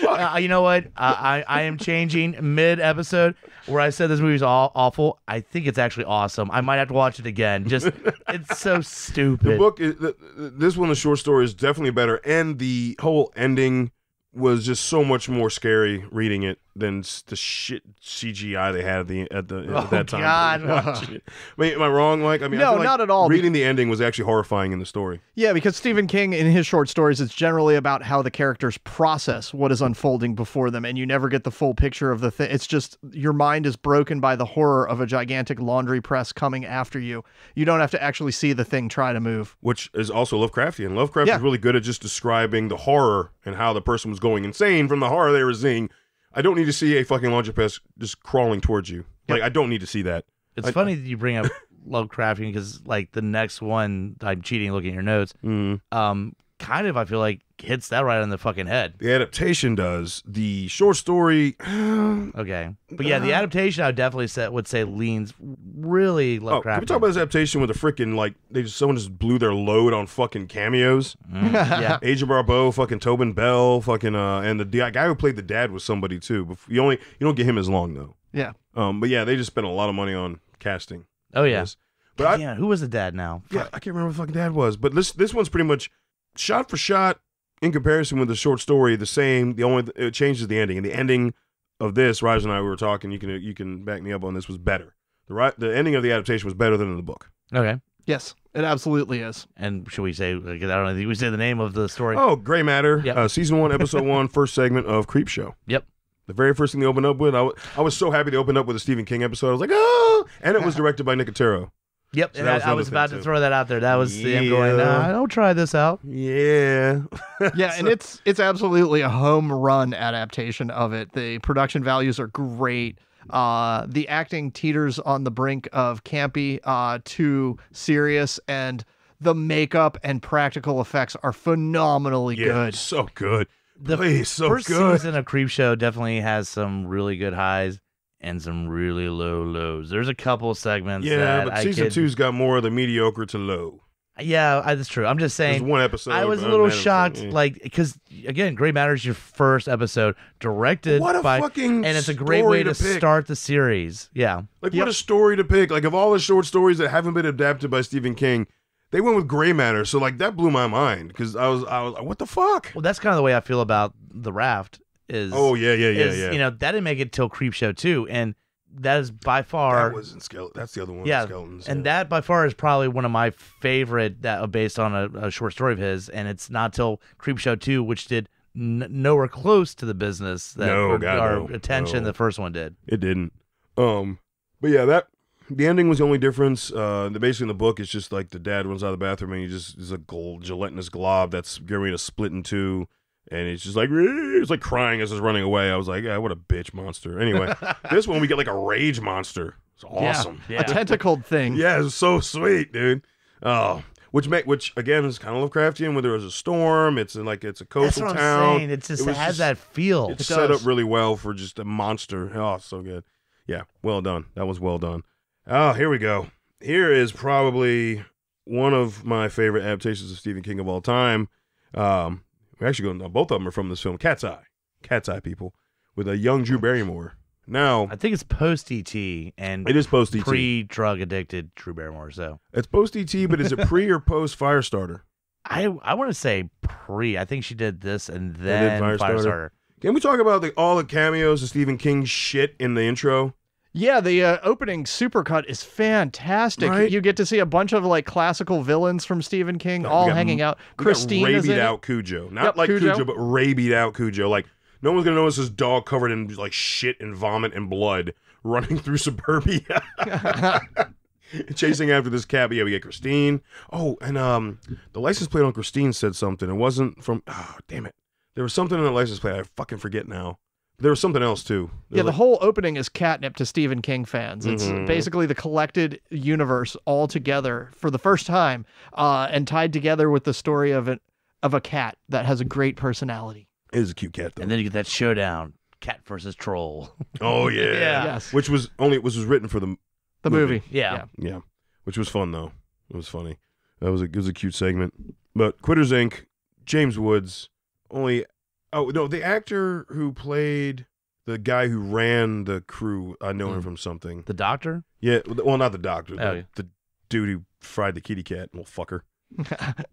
Speaker 1: What
Speaker 2: uh, you know what? I, I I am changing mid episode where I said this movie's all awful. I think it's actually awesome. I might have to watch it again. Just it's so
Speaker 1: The
Speaker 2: stupid.
Speaker 1: book, is, the, the- this one, the short story is definitely better, and the whole ending was just so much more scary reading it. Than the shit CGI they had at the at the
Speaker 2: Oh,
Speaker 1: at that time.
Speaker 2: God.
Speaker 1: I mean, am I wrong? Myke? I mean, I
Speaker 3: No,
Speaker 1: feel like
Speaker 3: not at all.
Speaker 1: Reading the ending was actually horrifying in the story.
Speaker 3: Yeah, because Stephen King in his short stories, it's generally about how the characters process what is unfolding before them, and you never get the full picture of the thing. It's just your mind is broken by the horror of a gigantic laundry press coming after you. You don't have to actually see the thing try to move.
Speaker 1: which is also Lovecraftian. Lovecraft
Speaker 3: Yeah.
Speaker 1: is really good at just describing the horror and how the person was going insane from the horror they were seeing. I don't need to see a fucking laundry press just crawling towards you. Like I don't need to see that.
Speaker 2: It's
Speaker 1: I-
Speaker 2: funny that you bring up Lovecraftian because like the next one, I'm cheating looking at your notes.
Speaker 1: Mm.
Speaker 2: Um, kind of I feel like hits that right on the fucking head.
Speaker 1: The adaptation does. The short story.
Speaker 2: Okay, but yeah, the adaptation I would definitely say would say leans really
Speaker 1: Oh, can we talk about this adaptation with a freaking like they just someone just blew their load on fucking cameos?
Speaker 2: Mm, yeah,
Speaker 1: Adrienne Barbeau, fucking Tobin Bell, fucking uh, and the, the guy who played the dad was somebody too. But you only you don't get him as long though.
Speaker 3: Yeah.
Speaker 1: Um, but yeah, they just spent a lot of money on casting.
Speaker 2: oh yeah,
Speaker 1: this. But I,
Speaker 2: yeah. Who was the dad now?
Speaker 1: Yeah, I can't remember what the fucking dad was, but this this one's pretty much shot for shot in comparison with the short story, the same. The only it changes the ending, and the ending of this, Raj and I we were talking. You can you can back me up on this was better. The right the ending of the adaptation was better than in the book.
Speaker 2: Okay,
Speaker 3: Yes, it absolutely is.
Speaker 2: and should we say? I don't know. We say the name of the story?
Speaker 1: Oh, Gray Matter,
Speaker 2: Yep.
Speaker 1: uh, season one, episode one, first segment of Creepshow.
Speaker 2: Yep.
Speaker 1: The very first thing they opened up with, I wa- I was so happy they opened up with a Stephen King episode. I was like, oh, and it was directed by Nicotero.
Speaker 2: Yep,
Speaker 1: So
Speaker 2: and
Speaker 1: that
Speaker 2: I,
Speaker 1: was
Speaker 2: I was
Speaker 1: thing,
Speaker 2: about
Speaker 1: too.
Speaker 2: to throw that out there. That was him going,
Speaker 1: Yeah.
Speaker 2: nah, I'll try this out.
Speaker 1: Yeah,
Speaker 3: Yeah, and it's it's absolutely a home run adaptation of it. The production values are great. Uh, the acting teeters on the brink of campy uh, to serious, and the makeup and practical effects are phenomenally
Speaker 1: yeah,
Speaker 3: good.
Speaker 1: so good.
Speaker 2: The
Speaker 1: Please, so
Speaker 2: First
Speaker 1: good.
Speaker 2: season of Creepshow definitely has some really good highs and some really low lows. There's a couple segments.
Speaker 1: Yeah,
Speaker 2: that
Speaker 1: but
Speaker 2: I
Speaker 1: season
Speaker 2: could-
Speaker 1: two's got more of the mediocre to low.
Speaker 2: Yeah, I, that's true. I'm just
Speaker 1: There's
Speaker 2: saying.
Speaker 1: one episode.
Speaker 2: I was a little
Speaker 1: man, it was
Speaker 2: shocked,
Speaker 1: eh.
Speaker 2: like because again, Gray Matter is your first episode, directed
Speaker 1: what a
Speaker 2: by,
Speaker 1: fucking
Speaker 2: and it's a great way to,
Speaker 1: pick.
Speaker 2: start the series. Yeah,
Speaker 1: Like
Speaker 3: Yep.
Speaker 1: what a story to pick. Like of all the short stories that haven't been adapted by Stephen King, they went with Gray Matter. So like that blew my mind because I was I was like, what the fuck?
Speaker 2: well, that's kind of the way I feel about the Raft. Is
Speaker 1: Oh yeah yeah yeah
Speaker 2: is,
Speaker 1: yeah.
Speaker 2: you know that didn't make it till Creep Show two, and that is by far
Speaker 1: that was in skeleton. That's the other one.
Speaker 2: Yeah,
Speaker 1: skeletons.
Speaker 2: and
Speaker 1: yeah.
Speaker 2: that by far is probably one of my favorite that uh, based on a, a short story of his and it's not till creepshow 2 which did n- nowhere close to the business that
Speaker 1: No, God,
Speaker 2: our
Speaker 1: no,
Speaker 2: attention
Speaker 1: no.
Speaker 2: the first one did
Speaker 1: it didn't. Um, but yeah, that the ending was the only difference. Uh, the basically in the book, it's just like the dad runs out of the bathroom and he just is a gold gelatinous glob that's getting ready to split in two. And he's just like, it's like crying as he's running away. I was like, yeah, what a bitch monster. Anyway, this one we get like a rage monster. It's awesome.
Speaker 3: A tentacled thing.
Speaker 1: Yeah, it's so sweet, dude. Oh, which make which again is kind of Lovecraftian. When there was a storm, it's in like it's a
Speaker 2: that's
Speaker 1: coastal
Speaker 2: what
Speaker 1: town.
Speaker 2: i'm saying it just
Speaker 1: It
Speaker 2: has
Speaker 1: just-
Speaker 2: that feel
Speaker 1: It's
Speaker 3: It
Speaker 1: set up really well for just a monster. Oh, so good. Yeah, well done. That was well done. Oh, here we go. Here is probably one of my favorite adaptations of Stephen King of all time. Um, we're actually going. Both of them are from this film, Cat's Eye. Cat's Eye, people, with a young Drew Barrymore. Now
Speaker 2: i think it's post et and
Speaker 1: it is post ET.
Speaker 2: pre-drug addicted drew barrymore so
Speaker 1: it's post ET, but is it pre or post Firestarter?
Speaker 2: i i want to say pre i think she did this and then
Speaker 1: Firestarter.
Speaker 2: firestarter
Speaker 1: Can we talk about the, all the cameos of Stephen King shit in the intro?
Speaker 3: Yeah, the uh, opening supercut is fantastic.
Speaker 1: Right?
Speaker 3: You get to see a bunch of like classical villains from Stephen King
Speaker 1: No,
Speaker 3: all
Speaker 1: got-
Speaker 3: hanging out. Christine
Speaker 1: got
Speaker 3: is in
Speaker 1: rabied
Speaker 3: it.
Speaker 1: out Cujo, not
Speaker 3: Yep,
Speaker 1: like
Speaker 3: Cujo.
Speaker 1: Cujo. but rabied out Cujo. Like no one's gonna notice this dog covered in like shit and vomit and blood running through suburbia, chasing after this cat. Yeah, we get Christine. Oh, and um, the license plate on Christine said something. It wasn't from. Oh, damn it! There was something in the license plate. I fucking forget now. There was something else too. There
Speaker 3: Yeah, the
Speaker 1: like-
Speaker 3: whole opening is catnip to Stephen King fans. It's
Speaker 1: Mhm.
Speaker 3: basically the collected universe all together for the first time, uh, and tied together with the story of an of a cat that has a great personality.
Speaker 1: it is a cute cat though.
Speaker 2: and then you get that showdown cat versus troll
Speaker 1: oh yeah.
Speaker 2: Yeah.
Speaker 3: Yes,
Speaker 1: Which was only which was written for the
Speaker 3: the
Speaker 1: movie.
Speaker 3: movie.
Speaker 2: yeah.
Speaker 3: Yeah.
Speaker 1: Yeah, which was fun though. It was funny. That was a it was a cute segment. But Quitters Inc. James Woods only. Oh no, the actor who played the guy who ran the crew. I know him
Speaker 2: Mm.
Speaker 1: from something.
Speaker 2: the doctor
Speaker 1: Yeah, well, not the doctor. The,
Speaker 2: Oh, yeah.
Speaker 1: the dude who fried the kitty cat. Little fucker.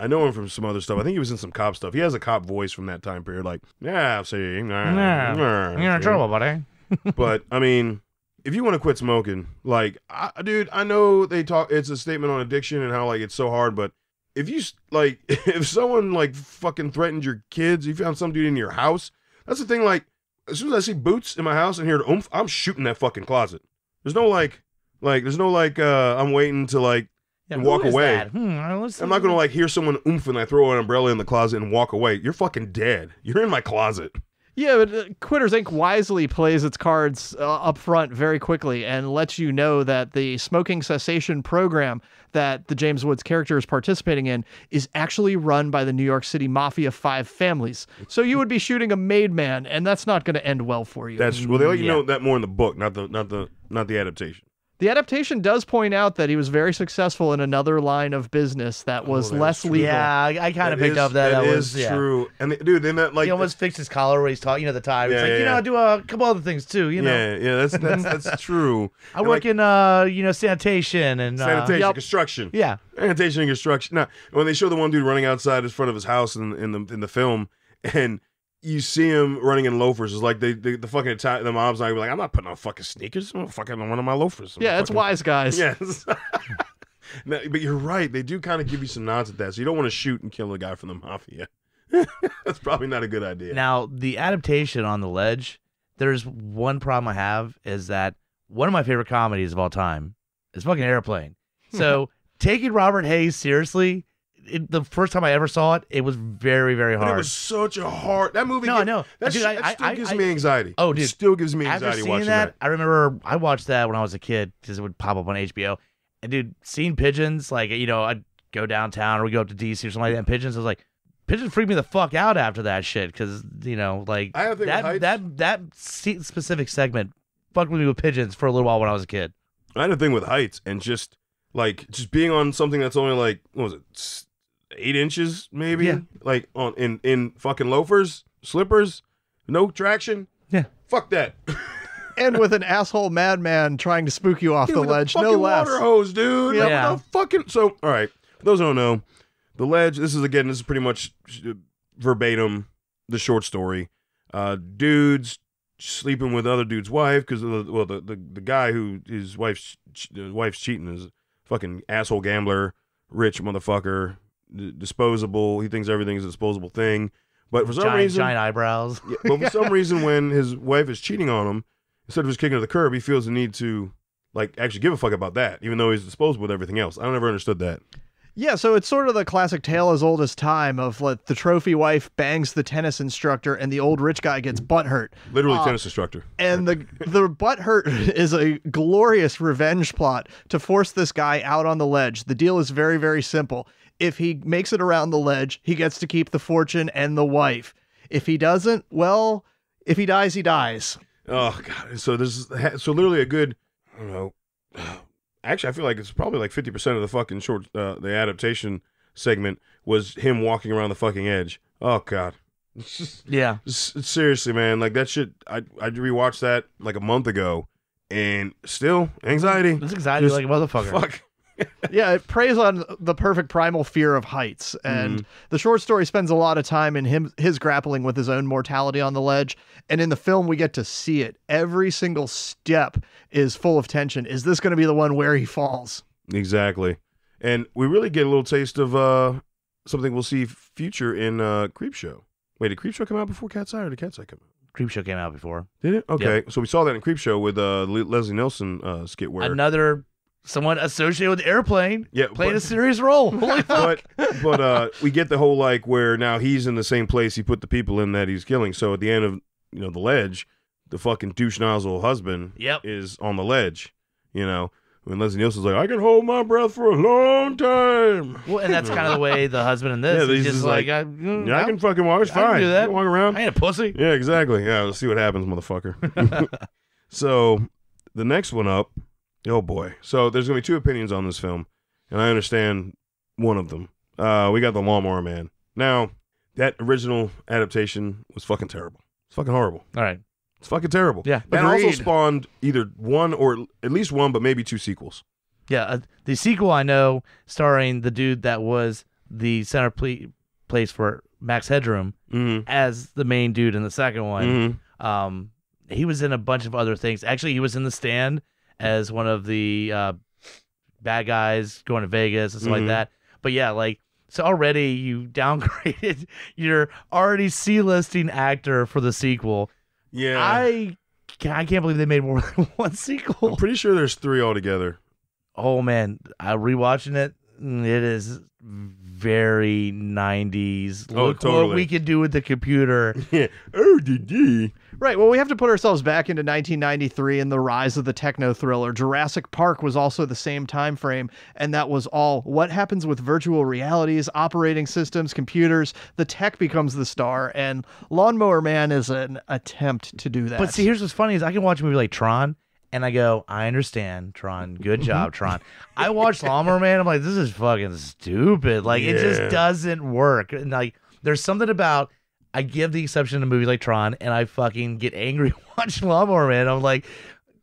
Speaker 1: I know him from some other stuff. I think he was in some cop stuff. He has a cop voice from that time period, like, yeah, see,
Speaker 2: Yeah, You're in trouble, buddy.
Speaker 1: but I mean, if you want to quit smoking, like, I, dude, I know they talk. It's a statement on addiction and how like it's so hard, but if you s- like, if someone like fucking threatened your kids, you found some dude in your house. That's the thing. Like, as soon as I see boots in my house and hear the oomph, I'm shooting that fucking closet. There's no like, like, there's no like, uh, I'm waiting to like.
Speaker 2: Yeah,
Speaker 1: walk away.
Speaker 2: Hmm,
Speaker 1: I'm not gonna like hear someone oomph and I throw an umbrella in the closet and walk away. You're fucking dead. You're in my closet.
Speaker 3: Yeah, but uh, Quitters Inc. wisely plays its cards uh, up front very quickly and lets you know that the smoking cessation program that the James Woods character is participating in is actually run by the New York City Mafia Five families. So you would be shooting a made man, and that's not going to end well for you.
Speaker 1: That's well, they let you
Speaker 2: Yeah.
Speaker 1: know that more in the book, not the not the not the adaptation.
Speaker 3: The adaptation does point out that he was very successful in another line of business that was
Speaker 1: that's
Speaker 3: less
Speaker 1: true.
Speaker 3: legal.
Speaker 2: Yeah, I, I kind of picked
Speaker 1: is-
Speaker 2: up that that,
Speaker 1: is
Speaker 2: was yeah.
Speaker 1: true. And the, dude, then that like
Speaker 2: he almost fixed his collar where he's talking, you know, the tie. He's
Speaker 1: Yeah,
Speaker 2: like,
Speaker 1: yeah,
Speaker 2: you know,
Speaker 1: yeah.
Speaker 2: I do a couple other things too. You know,
Speaker 1: yeah, yeah, that's that's that's true.
Speaker 2: I
Speaker 1: And,
Speaker 2: work
Speaker 1: like,
Speaker 2: in uh, you know, sanitation and uh,
Speaker 1: sanitation,
Speaker 3: Yep.
Speaker 1: construction.
Speaker 2: yeah,
Speaker 1: Sanitation and construction. Now, when they show the one dude running outside in front of his house in, in the in the film, and you see him running in loafers, it's like they, they the fucking Italian, the mob's not gonna be like, I'm not putting on fucking sneakers. I'm fucking on one of my loafers. I'm
Speaker 3: Yeah, it's
Speaker 1: fucking-
Speaker 3: wise guys.
Speaker 1: Yes. No, but you're right. They do kind of give you some nods at that. So you don't want to shoot and kill a guy from the mafia. That's probably not a good idea.
Speaker 2: Now, the adaptation on the ledge, there's one problem I have is that one of my favorite comedies of all time is fucking Airplane. So taking Robert Hays seriously, it, the first time I ever saw it, it was very, very
Speaker 1: But it was such a hard. That movie.
Speaker 2: No, I know.
Speaker 1: That,
Speaker 2: Dude, I-
Speaker 1: that still
Speaker 2: I-
Speaker 1: gives
Speaker 2: I-
Speaker 1: me anxiety.
Speaker 2: Oh,
Speaker 1: It
Speaker 2: dude.
Speaker 1: still gives me
Speaker 2: After
Speaker 1: anxiety
Speaker 2: seeing
Speaker 1: watching
Speaker 2: that,
Speaker 1: that.
Speaker 2: I remember I watched that when I was a kid because it would pop up on HBO. And dude, seeing pigeons, like you know, I'd go downtown or we go up to DC or something like that, and pigeons I was like, pigeons freaked me the fuck out after that shit because you know, like
Speaker 1: a
Speaker 2: that that that specific segment fucked with me with pigeons for a little while when I was a kid.
Speaker 1: I had a thing with heights and just like just being on something that's only like what was it, eight inches maybe?
Speaker 2: Yeah.
Speaker 1: Like on in in fucking loafers, slippers, no traction.
Speaker 2: Yeah.
Speaker 1: Fuck that.
Speaker 3: And with an asshole madman trying to spook you off
Speaker 1: Dude,
Speaker 3: the
Speaker 1: with a
Speaker 3: ledge, no less.
Speaker 1: water hose, dude.
Speaker 3: Yeah.
Speaker 1: Like,
Speaker 2: Yeah.
Speaker 1: fucking so. All right, for those who don't know, the ledge. This is again. This is pretty much uh, verbatim the short story. Uh, dudes sleeping with other dude's wife because well, the, the the guy who his wife's his wife's cheating is a fucking asshole gambler, rich motherfucker, d- disposable. He thinks everything is a disposable thing. But for some
Speaker 2: giant,
Speaker 1: reason,
Speaker 2: giant eyebrows.
Speaker 1: yeah, but for some reason, when his wife is cheating on him, instead of just kicking her to the curb, he feels the need to like actually give a fuck about that, even though he's disposable with everything else. I never understood that.
Speaker 3: Yeah, so it's sort of the classic tale as old as time of like the trophy wife bangs the tennis instructor and the old rich guy gets butt hurt.
Speaker 1: Literally,
Speaker 3: Uh,
Speaker 1: tennis instructor.
Speaker 3: And the the butt hurt is a glorious revenge plot to force this guy out on the ledge. The deal is very very simple. If he makes it around the ledge, he gets to keep the fortune and the wife. If he doesn't, well, if he dies, he dies.
Speaker 1: Oh god. So there's so literally a good. I don't know. Actually, I feel like it's probably like fifty percent of the fucking short uh, the adaptation segment was him walking around the fucking edge. Oh god.
Speaker 2: Yeah.
Speaker 1: Seriously, man, like that shit. I I rewatched that like a month ago, and still anxiety.
Speaker 2: It's anxiety
Speaker 1: Just
Speaker 2: like a motherfucker.
Speaker 1: Fuck.
Speaker 3: Yeah, it preys on the perfect primal fear of heights. And the short story spends a lot of time in him his grappling with his own mortality on the ledge. And in the film we get to see it. Every single step is full of tension. Is this going to be the one where he falls?
Speaker 1: Exactly. And we really get a little taste of uh something we'll see future in uh Creepshow. Wait, did Creepshow come out before Cat's Eye or did Cat's Eye come out?
Speaker 2: Creepshow came out before.
Speaker 1: Did it? Okay. So we saw that in Creepshow with uh Leslie Nielsen uh skit where
Speaker 2: Another someone associated with airplane
Speaker 1: yeah,
Speaker 2: playing
Speaker 1: but,
Speaker 2: a serious role. Holy fuck.
Speaker 1: but but uh we get the whole like where now he's in the same place he put the people in that he's killing. So at the end of you know the ledge, the fucking douche nozzle husband
Speaker 2: Yep.
Speaker 1: is on the ledge, you know. When Leslie Nielsen's like, I can hold my breath for a long time.
Speaker 2: Well, and that's kind of the way the husband in this.
Speaker 1: Yeah,
Speaker 2: he's just like,
Speaker 1: like,
Speaker 2: I, mm,
Speaker 1: Yeah, I can fucking walk. It's
Speaker 2: I can
Speaker 1: fine.
Speaker 2: do that.
Speaker 1: Walk around.
Speaker 2: I ain't a pussy.
Speaker 1: Yeah, exactly. Yeah, let's see what happens, motherfucker. so the next one up, oh boy. So there's gonna be two opinions on this film, and I understand one of them. Uh, we got the Lawnmower Man. Now that original adaptation was fucking terrible. It's fucking horrible.
Speaker 2: All right.
Speaker 1: It's fucking terrible.
Speaker 2: Yeah.
Speaker 1: That also spawned either one or at least one, but maybe two sequels.
Speaker 2: Yeah, uh, the sequel I know, starring the dude that was the center ple- place for Max Headroom
Speaker 1: Mm-hmm.
Speaker 2: as the main dude in the second one.
Speaker 1: Mm-hmm.
Speaker 2: Um, he was in a bunch of other things. Actually, he was in The Stand as one of the uh, bad guys going to Vegas and stuff
Speaker 1: Mhm.
Speaker 2: like that. But yeah, like so already you downgraded your already C-listing actor for the sequel.
Speaker 1: Yeah.
Speaker 2: I I can't believe they made more than one
Speaker 1: I'm
Speaker 2: sequel.
Speaker 1: pretty sure there's three altogether.
Speaker 2: Oh man, I rewatching it. mm, It is very 90s.
Speaker 1: Oh,
Speaker 2: Look
Speaker 1: totally.
Speaker 2: what we can do with the computer.
Speaker 1: Yeah. Oh, DD.
Speaker 3: Right. Well, we have to put ourselves back into 1993 and the rise of the techno thriller. Jurassic Park was also the same time frame, and that was all. What happens with virtual realities, operating systems, computers? The tech becomes the star, and Lawnmower Man is an attempt to do that.
Speaker 2: But see, here's what's funny is I can watch a movie like Tron and I go, I understand, Tron. Good job, Tron. I watched Lawnmower Man. I'm like, this is fucking stupid. Like, it just doesn't work. And like, there's something about I give the exception to movies like Tron, and I fucking get angry watching Lawnmower Man. I'm like,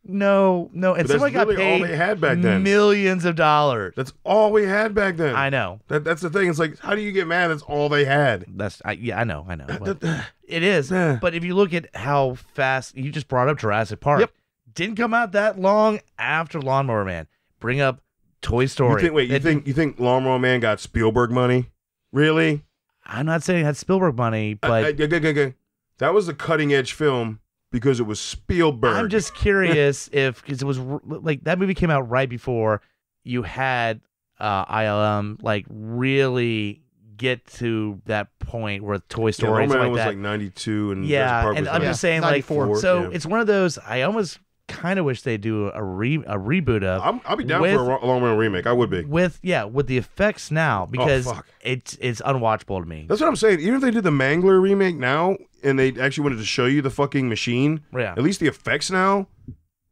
Speaker 2: no, no. And someone got
Speaker 1: really all
Speaker 2: paid
Speaker 1: they had back then.
Speaker 2: millions of dollars.
Speaker 1: That's all we had back then.
Speaker 2: I know.
Speaker 1: That, that's the thing. It's like, how do you get mad? That's all they had.
Speaker 2: That's I, yeah, I know, I know. But it is. But if you look at how fast you just brought up Jurassic Park,
Speaker 3: Yep.
Speaker 2: didn't come out that long after Lawnmower Man. Bring up Toy
Speaker 1: You
Speaker 2: Story.
Speaker 1: think? Wait, you
Speaker 2: It-
Speaker 1: think? You think Lawnmower Man got Spielberg money? Really?
Speaker 2: I'm not saying it had Spielberg money, but
Speaker 1: I- I- okay, okay, okay. that was a cutting edge film because it was Spielberg.
Speaker 2: I'm just curious if because it was r- like that movie came out right before you had uh, ILM like really get to that point where Toy
Speaker 1: Yeah,
Speaker 2: Story stuff like
Speaker 1: was
Speaker 2: that.
Speaker 1: like '92, and Jurassic
Speaker 2: yeah,
Speaker 1: Park
Speaker 2: and
Speaker 1: was
Speaker 2: I'm just saying like
Speaker 3: 94.
Speaker 2: so
Speaker 1: Yeah.
Speaker 2: it's one of those I almost kind of wish they do a re a reboot of
Speaker 1: I'm, I'll be down
Speaker 2: with-
Speaker 1: for a long run remake. I would be.
Speaker 2: with yeah with the effects now oh, because
Speaker 1: Oh,
Speaker 2: it's it's unwatchable to me.
Speaker 1: That's what I'm saying. Even if they did the Mangler remake now, and they actually wanted to show you the fucking machine,
Speaker 2: Yeah,
Speaker 1: at least the effects now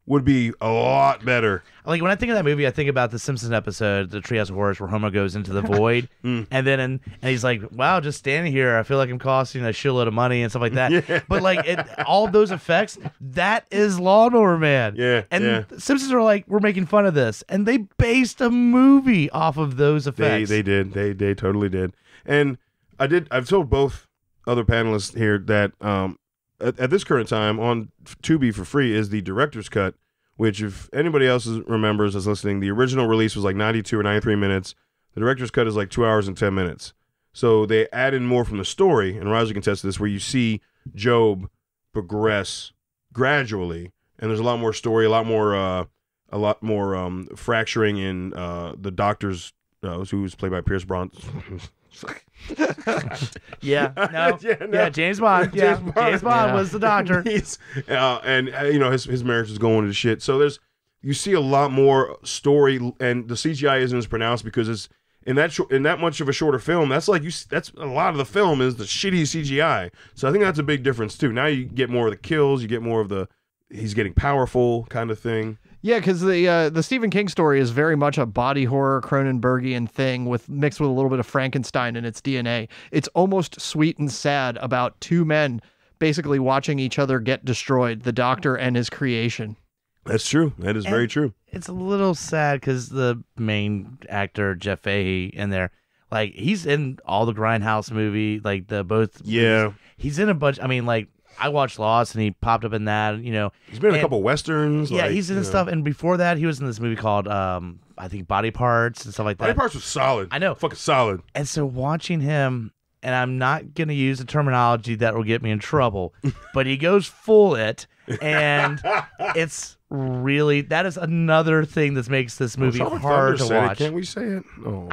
Speaker 1: would be a lot better.
Speaker 2: like when I think of that movie, I think about the Simpsons episode, the Treehouse of Horrors, where Homer goes into the void,
Speaker 1: Mm.
Speaker 2: and then and, and he's like, "Wow, just standing here, I feel like I'm costing a shitload of money and stuff like that."
Speaker 1: Yeah.
Speaker 2: But like it, all those effects, that is Lawnmower Man.
Speaker 1: Yeah,
Speaker 2: And
Speaker 1: yeah.
Speaker 2: the Simpsons are like, we're making fun of this, and they based a movie off of those
Speaker 1: They
Speaker 2: effects.
Speaker 1: they did. They they totally did. And I did. I've told both other panelists here that um at, at this current time on Tubi for free is the director's cut, which if anybody else is, remembers is listening, the original release was like 92 or 93 minutes. The director's cut is like two hours and 10 minutes. So they add in more from the story, and Roger can attest to this, where you see Jobe progress gradually, and there's a lot more story, a lot more, uh, a lot more um, fracturing in uh, the doctor's, uh, who's played by Pierce Bronson.
Speaker 2: yeah, no,
Speaker 1: Yeah,
Speaker 2: yeah. James Bond, yeah,
Speaker 1: James Bond.
Speaker 2: Bond,
Speaker 3: Yeah.
Speaker 2: was the doctor.
Speaker 1: He's, uh, and uh, you know his his marriage is going to shit. So there's you see a lot more story, and the CGI isn't as pronounced because it's in that short, in that much of a shorter film. That's like you. s- That's a lot of the film is the shitty CGI. So I think that's a big difference too. Now you get more of the kills, you get more of the he's getting powerful kind of thing.
Speaker 3: Yeah, because the uh, the Stephen King story is very much a body horror Cronenbergian thing with mixed with a little bit of Frankenstein in its DNA. It's almost sweet and sad about two men basically watching each other get destroyed, the doctor and his creation.
Speaker 1: That's true. That is very true.
Speaker 2: It's a little sad because the main actor Jeff Fahey in there, like he's in all the Grindhouse movie, like the both.
Speaker 1: Yeah,
Speaker 2: he's in a bunch. I mean, like I watched Lost and he popped up in that. You know,
Speaker 1: he's been in a
Speaker 2: And-
Speaker 1: couple westerns.
Speaker 2: yeah,
Speaker 1: like,
Speaker 2: he's in
Speaker 1: you know.
Speaker 2: stuff. And before that, he was in this movie called um, I think Body Parts and stuff like that. Body.
Speaker 1: Parts was solid.
Speaker 2: I know.
Speaker 1: fucking solid.
Speaker 2: And so watching him, and I'm not gonna use a terminology that will get me in trouble, but he goes full it, and it's really that is another thing that makes this movie
Speaker 1: Robert
Speaker 2: hard
Speaker 1: Thunder
Speaker 2: to
Speaker 1: said it.
Speaker 2: watch.
Speaker 1: Can't we say it? Oh.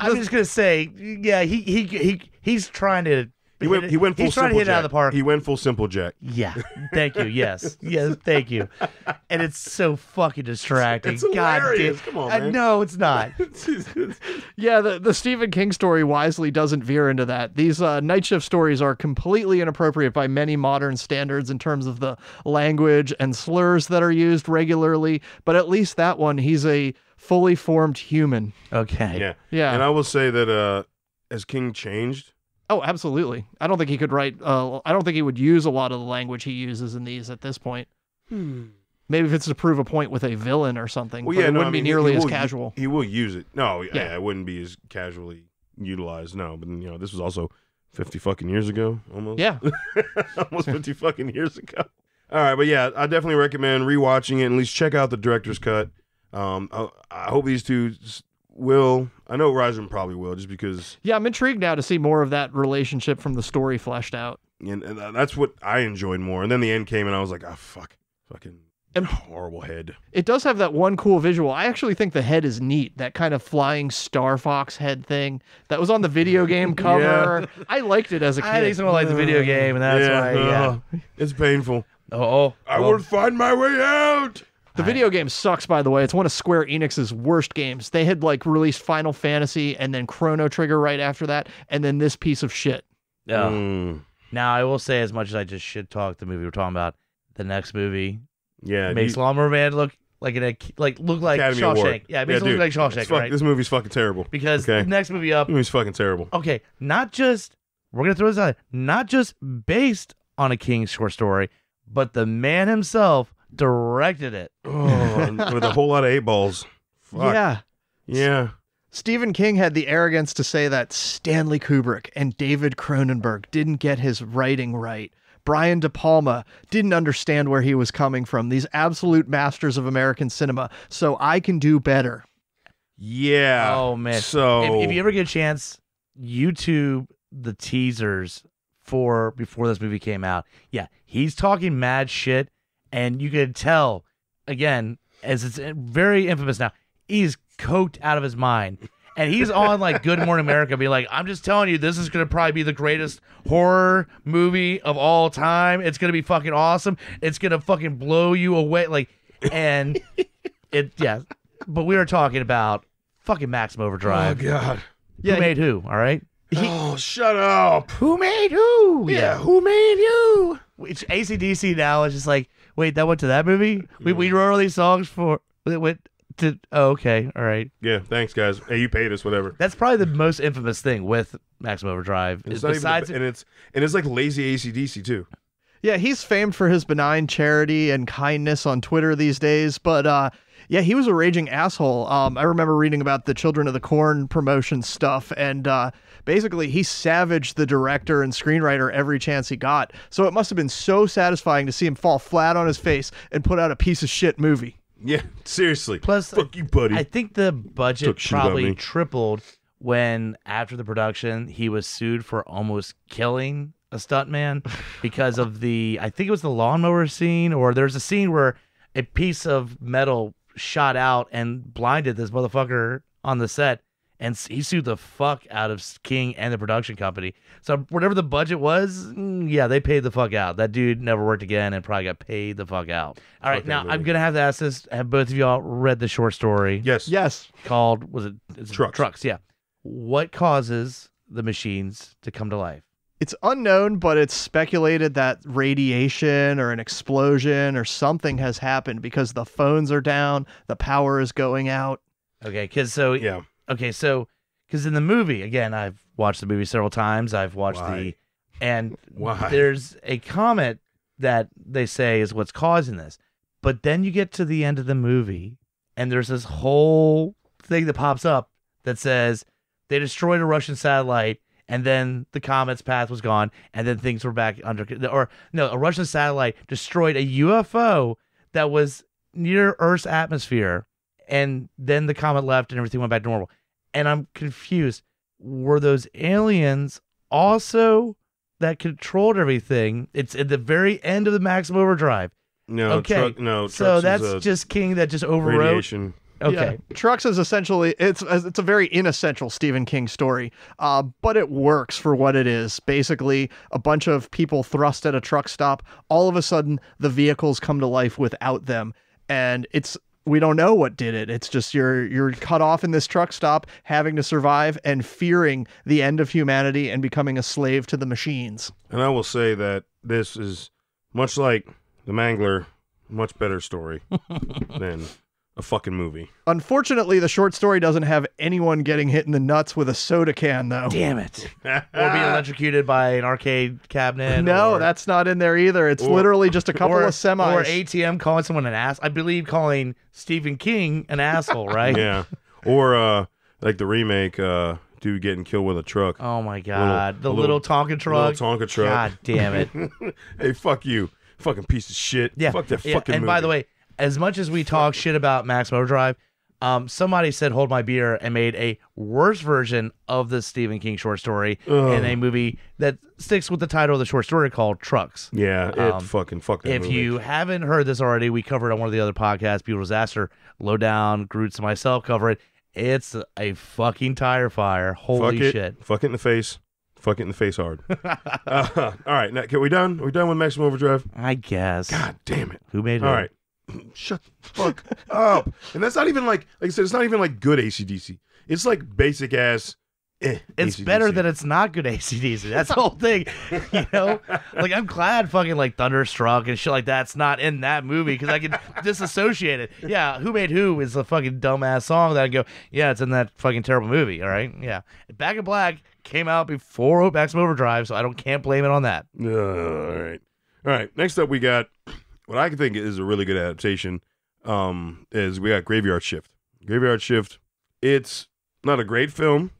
Speaker 2: I'm just gonna say, yeah, he he he he's trying to.
Speaker 1: He went. He went full
Speaker 2: He's trying to
Speaker 1: simple
Speaker 2: hit it out of
Speaker 1: Jack.
Speaker 2: the park.
Speaker 1: He went full simple Jack.
Speaker 2: Yeah, thank you. Yes, yes, thank you. And it's so fucking distracting.
Speaker 1: It's
Speaker 2: God
Speaker 1: hilarious.
Speaker 2: damn.
Speaker 1: Come on,
Speaker 2: I
Speaker 1: man.
Speaker 2: know it's not.
Speaker 3: Yeah, the, the Stephen King story wisely doesn't veer into that. These uh, night shift stories are completely inappropriate by many modern standards in terms of the language and slurs that are used regularly, but at least that one, he's a fully formed human.
Speaker 2: Okay.
Speaker 1: yeah.
Speaker 3: Yeah.
Speaker 1: And I will say that uh, as King changed,
Speaker 3: Oh, absolutely. I don't think he could write, uh, I don't think he would use a lot of the language he uses in these at this point. Maybe if it's to prove a point with a villain or something,
Speaker 1: Well,
Speaker 3: but
Speaker 1: yeah,
Speaker 3: it
Speaker 1: no,
Speaker 3: wouldn't
Speaker 1: I mean,
Speaker 3: be nearly
Speaker 1: he
Speaker 3: as
Speaker 1: will-
Speaker 3: casual.
Speaker 1: He will use it. No, yeah,
Speaker 3: Yeah.
Speaker 1: it wouldn't be as casually utilized. No, but you know, this was also fifty fucking years ago, almost.
Speaker 3: Yeah.
Speaker 1: almost fifty fucking years ago. All right, but yeah, I definitely recommend rewatching it. and At least check out the director's cut. Um, I, I hope these two will. I know Rajan probably will, just because,
Speaker 3: Yeah, I'm intrigued now to see more of that relationship from the story fleshed out.
Speaker 1: and, and that's what I enjoyed more. And then the end came, and I was like, oh fuck, fucking
Speaker 3: And-
Speaker 1: horrible head.
Speaker 3: It does have that one cool visual. I actually think the head is neat. That kind of flying Star Fox head thing that was on the video game cover. I liked it as a kid.
Speaker 2: I think someone liked the video game, and that's
Speaker 1: yeah,
Speaker 2: why. Yeah.
Speaker 1: uh, it's painful.
Speaker 2: Oh,
Speaker 1: I
Speaker 2: well,
Speaker 1: will find my way out.
Speaker 3: The video game sucks, by the way. It's one of Square Enix's worst games. They had like released Final Fantasy and then Chrono Trigger right after that, and then this piece of shit.
Speaker 2: no.
Speaker 1: Mm,
Speaker 2: Now I will say, as much as I just shit talk the movie we're talking about, the next movie
Speaker 1: yeah,
Speaker 2: makes
Speaker 1: you-
Speaker 2: Lawnmower Man look like an like look like
Speaker 1: Academy
Speaker 2: Shawshank.
Speaker 1: Award.
Speaker 2: Yeah, it makes
Speaker 1: Yeah,
Speaker 2: it look like Shawshank,
Speaker 1: fuck-
Speaker 2: right?
Speaker 1: This movie's fucking terrible.
Speaker 2: Because
Speaker 1: Okay.
Speaker 2: the next movie up,
Speaker 1: This movie's fucking terrible.
Speaker 2: okay, not just we're gonna throw this out, not just based on a King short story, but the man himself directed it.
Speaker 1: Oh, with a whole lot of eight balls. Fuck.
Speaker 3: Yeah.
Speaker 1: Yeah.
Speaker 3: Stephen King had the arrogance to say that Stanley Kubrick and David Cronenberg didn't get his writing right. Brian De Palma didn't understand where he was coming from. These absolute masters of American cinema. So I can do better.
Speaker 1: Yeah.
Speaker 2: Oh man!
Speaker 1: So
Speaker 2: if, if you ever get a chance, YouTube the teasers for before this movie came out. Yeah, he's talking mad shit, and you could tell again as it's uh, very infamous now. He's coked out of his mind. And he's on like Good Morning America, being like, "I'm just telling you, this is gonna probably be the greatest horror movie of all time. It's gonna be fucking awesome. It's gonna fucking blow you away." Like, and it, yeah. But we were talking about fucking Maximum Overdrive.
Speaker 1: oh
Speaker 2: Overdrive.
Speaker 1: god.
Speaker 2: who made who? All right.
Speaker 1: oh, shut up.
Speaker 2: Who made who?
Speaker 1: Yeah. Who made you?
Speaker 2: Which ACDC now is just like, wait, that went to that movie? We we wrote all these songs for it went to oh, okay, all right.
Speaker 1: Yeah. Thanks, guys. Hey, you paid us. Whatever.
Speaker 2: That's probably the most infamous thing with Maximum Overdrive.
Speaker 1: It's
Speaker 2: Is
Speaker 1: not even
Speaker 2: besides
Speaker 1: the- and it's and it's like lazy ACDC too.
Speaker 3: Yeah, he's famed for his benign charity and kindness on Twitter these days, but uh yeah, he was a raging asshole. Um I remember reading about the Children of the Corn promotion stuff and uh basically he savaged the director and screenwriter every chance he got. So it must have been so satisfying to see him fall flat on his face and put out a piece of shit movie.
Speaker 1: Yeah. Seriously.
Speaker 2: Plus,
Speaker 1: Fuck you, buddy.
Speaker 2: I think the budget
Speaker 1: Took shit about
Speaker 2: probably tripled when after the production he was sued for almost killing a stuntman because of the I think it was the lawnmower scene or there's a scene where a piece of metal shot out and blinded this motherfucker on the set and he sued the fuck out of King and the production company. So whatever the budget was, mm, yeah, they paid the fuck out. That dude never worked again and probably got paid the fuck out. All right,
Speaker 1: Fuck that
Speaker 2: now I'm gonna have to ask this: Have both of y'all read the short story?
Speaker 1: yes.
Speaker 3: Yes.
Speaker 2: called was it it's
Speaker 1: Trucks.
Speaker 2: Trucks, yeah. What causes the machines to come to life?
Speaker 3: It's unknown, but it's speculated that radiation or an explosion or something has happened because the phones are down, the power is going out.
Speaker 2: Okay, because so
Speaker 1: Yeah.
Speaker 2: okay, so because in the movie again, I've watched the movie several times. I've watched
Speaker 1: Why?
Speaker 2: the and
Speaker 1: Why?
Speaker 2: there's a comet that they say is what's causing this, but then you get to the end of the movie and there's this whole thing that pops up that says they destroyed a Russian satellite and then the comet's path was gone and then things were back under or no a Russian satellite destroyed a UFO that was near Earth's atmosphere and then the comet left and everything went back to normal and I'm confused were those aliens also that controlled everything it's at the very end of the Maximum Overdrive
Speaker 1: No.
Speaker 2: Okay,
Speaker 1: Truck, no.
Speaker 2: so that's
Speaker 1: a
Speaker 2: just King that just overwrote
Speaker 1: radiation.
Speaker 2: Okay
Speaker 3: Yeah. Trucks is essentially it's it's a very inessential Stephen King story, uh, but it works for what it is. Basically, a bunch of people thrust at a truck stop. All of a sudden, the vehicles come to life without them, and it's we don't know what did it. It's just you're you're cut off in this truck stop, having to survive and fearing the end of humanity and becoming a slave to the machines.
Speaker 1: And I will say that this is much like the Mangler, much better story than a fucking movie.
Speaker 3: Unfortunately, the short story doesn't have anyone getting hit in the nuts with a soda can, though.
Speaker 2: Damn it. or being electrocuted by an arcade cabinet.
Speaker 3: No,
Speaker 2: or,
Speaker 3: that's not in there either. It's
Speaker 1: Or-
Speaker 3: literally just a couple
Speaker 2: or,
Speaker 3: of semis.
Speaker 2: Or ATM calling someone an ass. I believe calling Stephen King an asshole, right?
Speaker 1: yeah. Or uh like the remake, uh dude getting killed with a truck.
Speaker 2: Oh my god. the
Speaker 1: a
Speaker 2: little,
Speaker 1: little-
Speaker 2: Tonka truck.
Speaker 1: Little Tonka truck.
Speaker 2: God damn it.
Speaker 1: hey, fuck you. Fucking piece of shit.
Speaker 2: Yeah.
Speaker 1: Fuck that
Speaker 2: yeah.
Speaker 1: fucking
Speaker 2: And by the way, as much as we talk shit about Max Overdrive, um, somebody said "Hold My Beer" and made a worse version of the Stephen King short story
Speaker 1: Ugh.
Speaker 2: in a movie that sticks with the title of the short story called Trucks.
Speaker 1: Yeah, it
Speaker 2: Um,
Speaker 1: fucking fuck
Speaker 2: If
Speaker 1: movie.
Speaker 2: you haven't heard this already, we covered it on one of the other podcasts, Beautiful Disaster, Lowdown, Groots, and myself cover it. It's a fucking tire fire. Holy
Speaker 1: fuck it,
Speaker 2: shit.
Speaker 1: Fuck it in the face. Fuck it in the face hard. uh, all right, now, can we done? Are we done with Maximum Overdrive?
Speaker 2: I guess.
Speaker 1: God damn it.
Speaker 2: Who made it?
Speaker 1: All right. Shut the fuck up. And that's not even like, like I said, it's not even like good ACDC. It's like basic ass. Eh,
Speaker 2: It's
Speaker 1: AC/DC.
Speaker 2: better that it's not good ACDC. That's the whole thing. You know? Like, I'm glad fucking like Thunderstruck and shit like that's not in that movie because I can disassociate it. Yeah, Who Made Who is a fucking dumbass song that I go, yeah, it's in that fucking terrible movie. All right. Yeah. Back in Black came out before Maximum Overdrive, so I don't can't blame it on that.
Speaker 1: Uh, all right. All right. Next up, we got what I think is a really good adaptation. Um, is we got Graveyard Shift. Graveyard Shift. It's not a great film.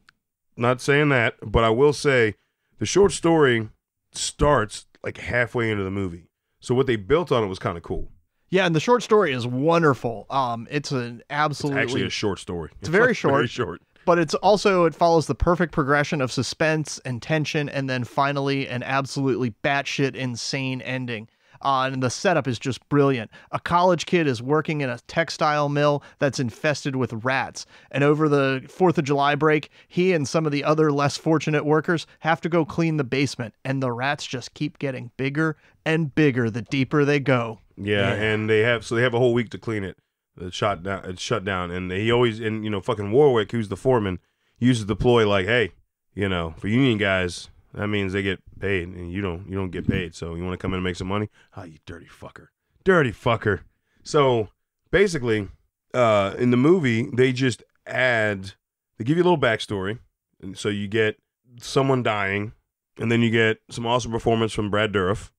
Speaker 1: Not saying that, but I will say the short story starts like halfway into the movie. So what they built on it was kind of cool.
Speaker 3: yeah, and the short story is wonderful. Um, it's an
Speaker 1: It's
Speaker 3: absolutely
Speaker 1: actually a short story. It's,
Speaker 3: very
Speaker 1: like,
Speaker 3: short.
Speaker 1: Very short.
Speaker 3: but it's also it follows the perfect progression of suspense and tension, and then finally an absolutely batshit insane ending. Uh, and the setup is just brilliant. A college kid is working in a textile mill that's infested with rats, and over the Fourth of July break, he and some of the other less fortunate workers have to go clean the basement, and the rats just keep getting bigger and bigger the deeper they go.
Speaker 1: Yeah,
Speaker 2: Yeah.
Speaker 1: and they have so they have a whole week to clean it. It's shot down. It's shut down, and he always and you know fucking Warwick, who's the foreman, uses the ploy like, hey, you know, for union guys, that means they get paid, and you don't you don't get paid. So you want to come in and make some money? Ah, you dirty fucker, dirty fucker. So basically, uh, in the movie, they just add they give you a little backstory, and so you get someone dying, and then you get some awesome performance from Brad Dourif.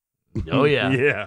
Speaker 2: Oh yeah.
Speaker 1: yeah.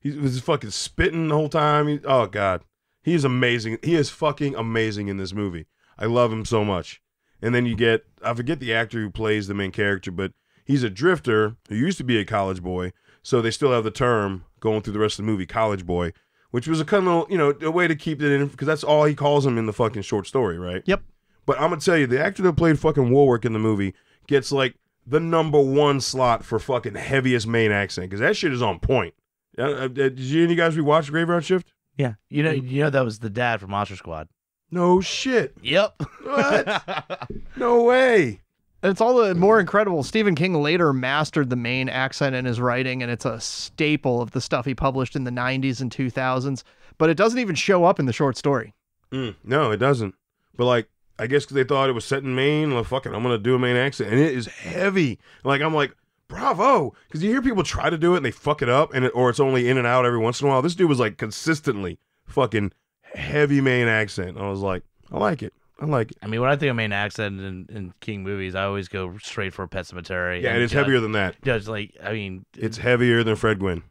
Speaker 1: He was fucking spitting the whole time. He, oh god, he is amazing. He is fucking amazing in this movie. I love him so much. And then you get I forget the actor who plays the main character, but he's a drifter who used to be a college boy. So they still have the term going through the rest of the movie, college boy, which was a kind of you know a way to keep it in because that's all he calls him in the fucking short story, right?
Speaker 3: Yep.
Speaker 1: But I'm gonna tell you, the actor that played fucking Warwick in the movie gets like the number one slot for fucking heaviest Maine accent because that shit is on point. Uh, uh, did you any guys rewatch Graveyard Shift?
Speaker 2: Yeah. You know you know that was the dad from Monster Squad.
Speaker 1: No shit.
Speaker 2: Yep.
Speaker 1: What? no way.
Speaker 3: It's all the more incredible. Stephen King later mastered the Maine accent in his writing, and it's a staple of the stuff he published in the 90s and 2000s. But it doesn't even show up in the short story.
Speaker 1: Mm, no, it doesn't. But like, I guess because they thought it was set in Maine. Fuck it, I'm gonna do a Maine accent, and it is heavy. Like, I'm like, bravo, because you hear people try to do it and they fuck it up, and it, or it's only in and out every once in a while. This dude was like consistently fucking heavy Maine accent. I was like, I like it. I like.
Speaker 2: I mean, when I think of Maine accent in, in King movies, I always go straight for Pet Sematary.
Speaker 1: Yeah,
Speaker 2: and
Speaker 1: it is
Speaker 2: Judge-
Speaker 1: heavier than that.
Speaker 2: Judge, like, I mean,
Speaker 1: It's heavier than Fred Gwynne.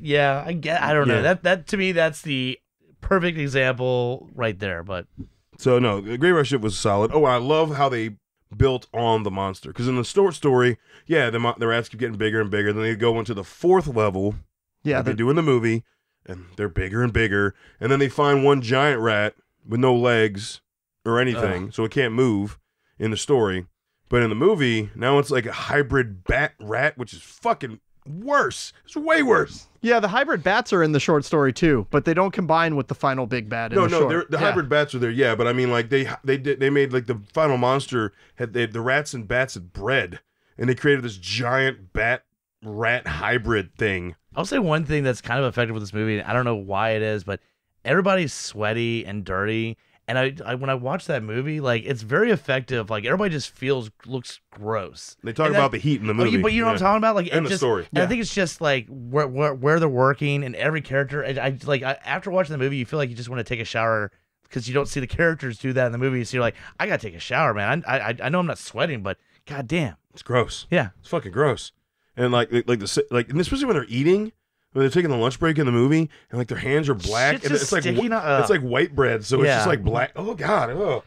Speaker 2: yeah, I get. I don't know. That that to me, that's the perfect example right there. But
Speaker 1: So no, the Graveyard Shift was solid. Oh, I love how they built on the monster because in the short story, yeah, the mo- the rats keep getting bigger and bigger. Then they go into the fourth level,
Speaker 3: Yeah,
Speaker 1: like they
Speaker 3: the,
Speaker 1: do in the movie, and they're bigger and bigger. And then they find one giant rat with no legs or anything, so it can't move in the story. But in the movie, now it's like a hybrid bat rat, which is fucking worse. It's way worse.
Speaker 3: yeah, the hybrid bats are in the short story too, but they don't combine with the final big bat. In
Speaker 1: No,
Speaker 3: the
Speaker 1: no,
Speaker 3: short.
Speaker 1: the
Speaker 3: Yeah.
Speaker 1: hybrid bats are there, yeah. But I mean, like they they did they made like the final monster had they, the rats and bats had bred, and they created this giant bat rat hybrid thing.
Speaker 2: I'll say one thing that's kind of effective with this movie. and I don't know why it is, but everybody's sweaty and dirty. And I, I when I watch that movie, like it's very effective. Like everybody just feels looks gross.
Speaker 1: They talk
Speaker 2: And
Speaker 1: about
Speaker 2: that-
Speaker 1: the heat in the
Speaker 2: Oh,
Speaker 1: movie,
Speaker 2: you- but you know what I'm talking about, like
Speaker 1: And the
Speaker 2: just,
Speaker 1: story.
Speaker 2: And I think it's just like where where, where they're working and every character. I, I like I, after watching the movie, you feel like you just want to take a shower because you don't see the characters do that in the movie. So you're like, I gotta take a shower, man. I I, I know I'm not sweating, but god damn,
Speaker 1: It's gross.
Speaker 2: yeah.
Speaker 1: It's fucking gross. And like like the like and especially when they're eating, they're taking the lunch break in the movie, and like their hands are black,
Speaker 2: Shit's
Speaker 1: and
Speaker 2: just
Speaker 1: it's like
Speaker 2: sticking
Speaker 1: wh-
Speaker 2: up.
Speaker 1: it's like white bread, so it's just like black. Oh god. Oh.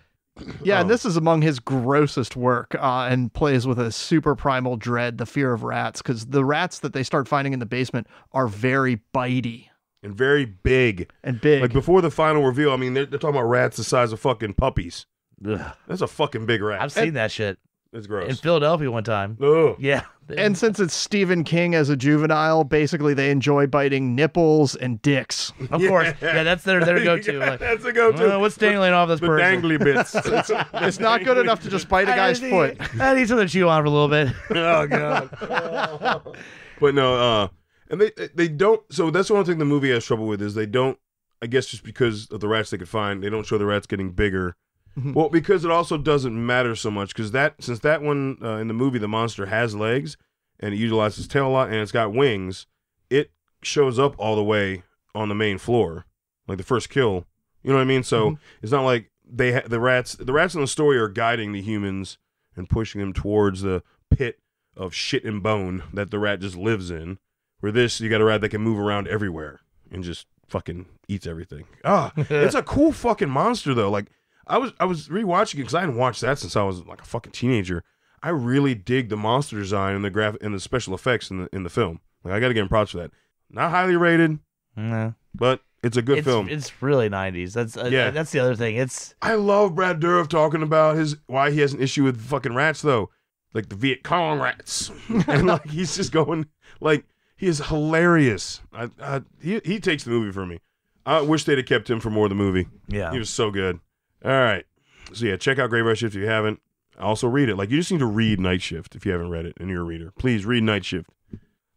Speaker 3: Yeah, and
Speaker 1: Oh.
Speaker 3: this is among his grossest work, uh, and plays with a super primal dread, the fear of rats, because the rats that they start finding in the basement are very bitey
Speaker 1: and very big.
Speaker 3: and big.
Speaker 1: Like before the final reveal, I mean, they're, they're talking about rats the size of fucking puppies.
Speaker 2: Ugh.
Speaker 1: That's a fucking big rat.
Speaker 2: I've seen that shit
Speaker 1: it's gross. in.
Speaker 2: Philadelphia one time.
Speaker 1: Ugh.
Speaker 2: Yeah,
Speaker 3: and since it's Stephen King as a juvenile, basically they enjoy biting nipples and dicks.
Speaker 2: of course, yeah, that's their their go to. Like,
Speaker 1: that's a go-to.
Speaker 2: "Uh, what's dangling off this
Speaker 1: the
Speaker 2: person?
Speaker 1: dangly bits. It's,
Speaker 3: It's not good enough to just bite a guy's
Speaker 2: need-
Speaker 3: foot.
Speaker 2: I need something to chew on for a little bit.
Speaker 1: oh god. but no, uh, and they they don't. So that's the one thing the movie has trouble with is they don't. I guess just because of the rats they could find, they don't show the rats getting bigger. Well, because it also doesn't matter so much because that since that one uh, in the movie the monster has legs and it utilizes its tail a lot and it's got wings, it shows up all the way on the main floor, like the first kill. You know what I mean? So
Speaker 3: Mhm.
Speaker 1: it's not like they ha- the rats the rats in the story are guiding the humans and pushing them towards the pit of shit and bone that the rat just lives in. Where this, you got a rat that can move around everywhere and just fucking eats everything. Ah, it's a cool fucking monster though. Like I was, I was rewatching it because I hadn't watched that since I was like a fucking teenager. I really dig the monster design and the graph and the special effects in the in the film. Like I got to give him props for that. Not highly rated,
Speaker 2: No.
Speaker 1: but it's a good
Speaker 2: it's,
Speaker 1: film.
Speaker 2: It's really '90s. That's uh,
Speaker 1: Yeah.
Speaker 2: That's the other thing. It's
Speaker 1: I love Brad Dourif talking about his why he has an issue with fucking rats though, like the Viet Cong rats, and like he's just going like he is hilarious. I, I, he he takes the movie for me. I wish they'd have kept him for more of the movie.
Speaker 2: yeah.
Speaker 1: He was so good. All right, so yeah, check out Graveyard Shift if you haven't. Also read it. Like you just need to read Night Shift if you haven't read it and you're a reader. Please read Night Shift.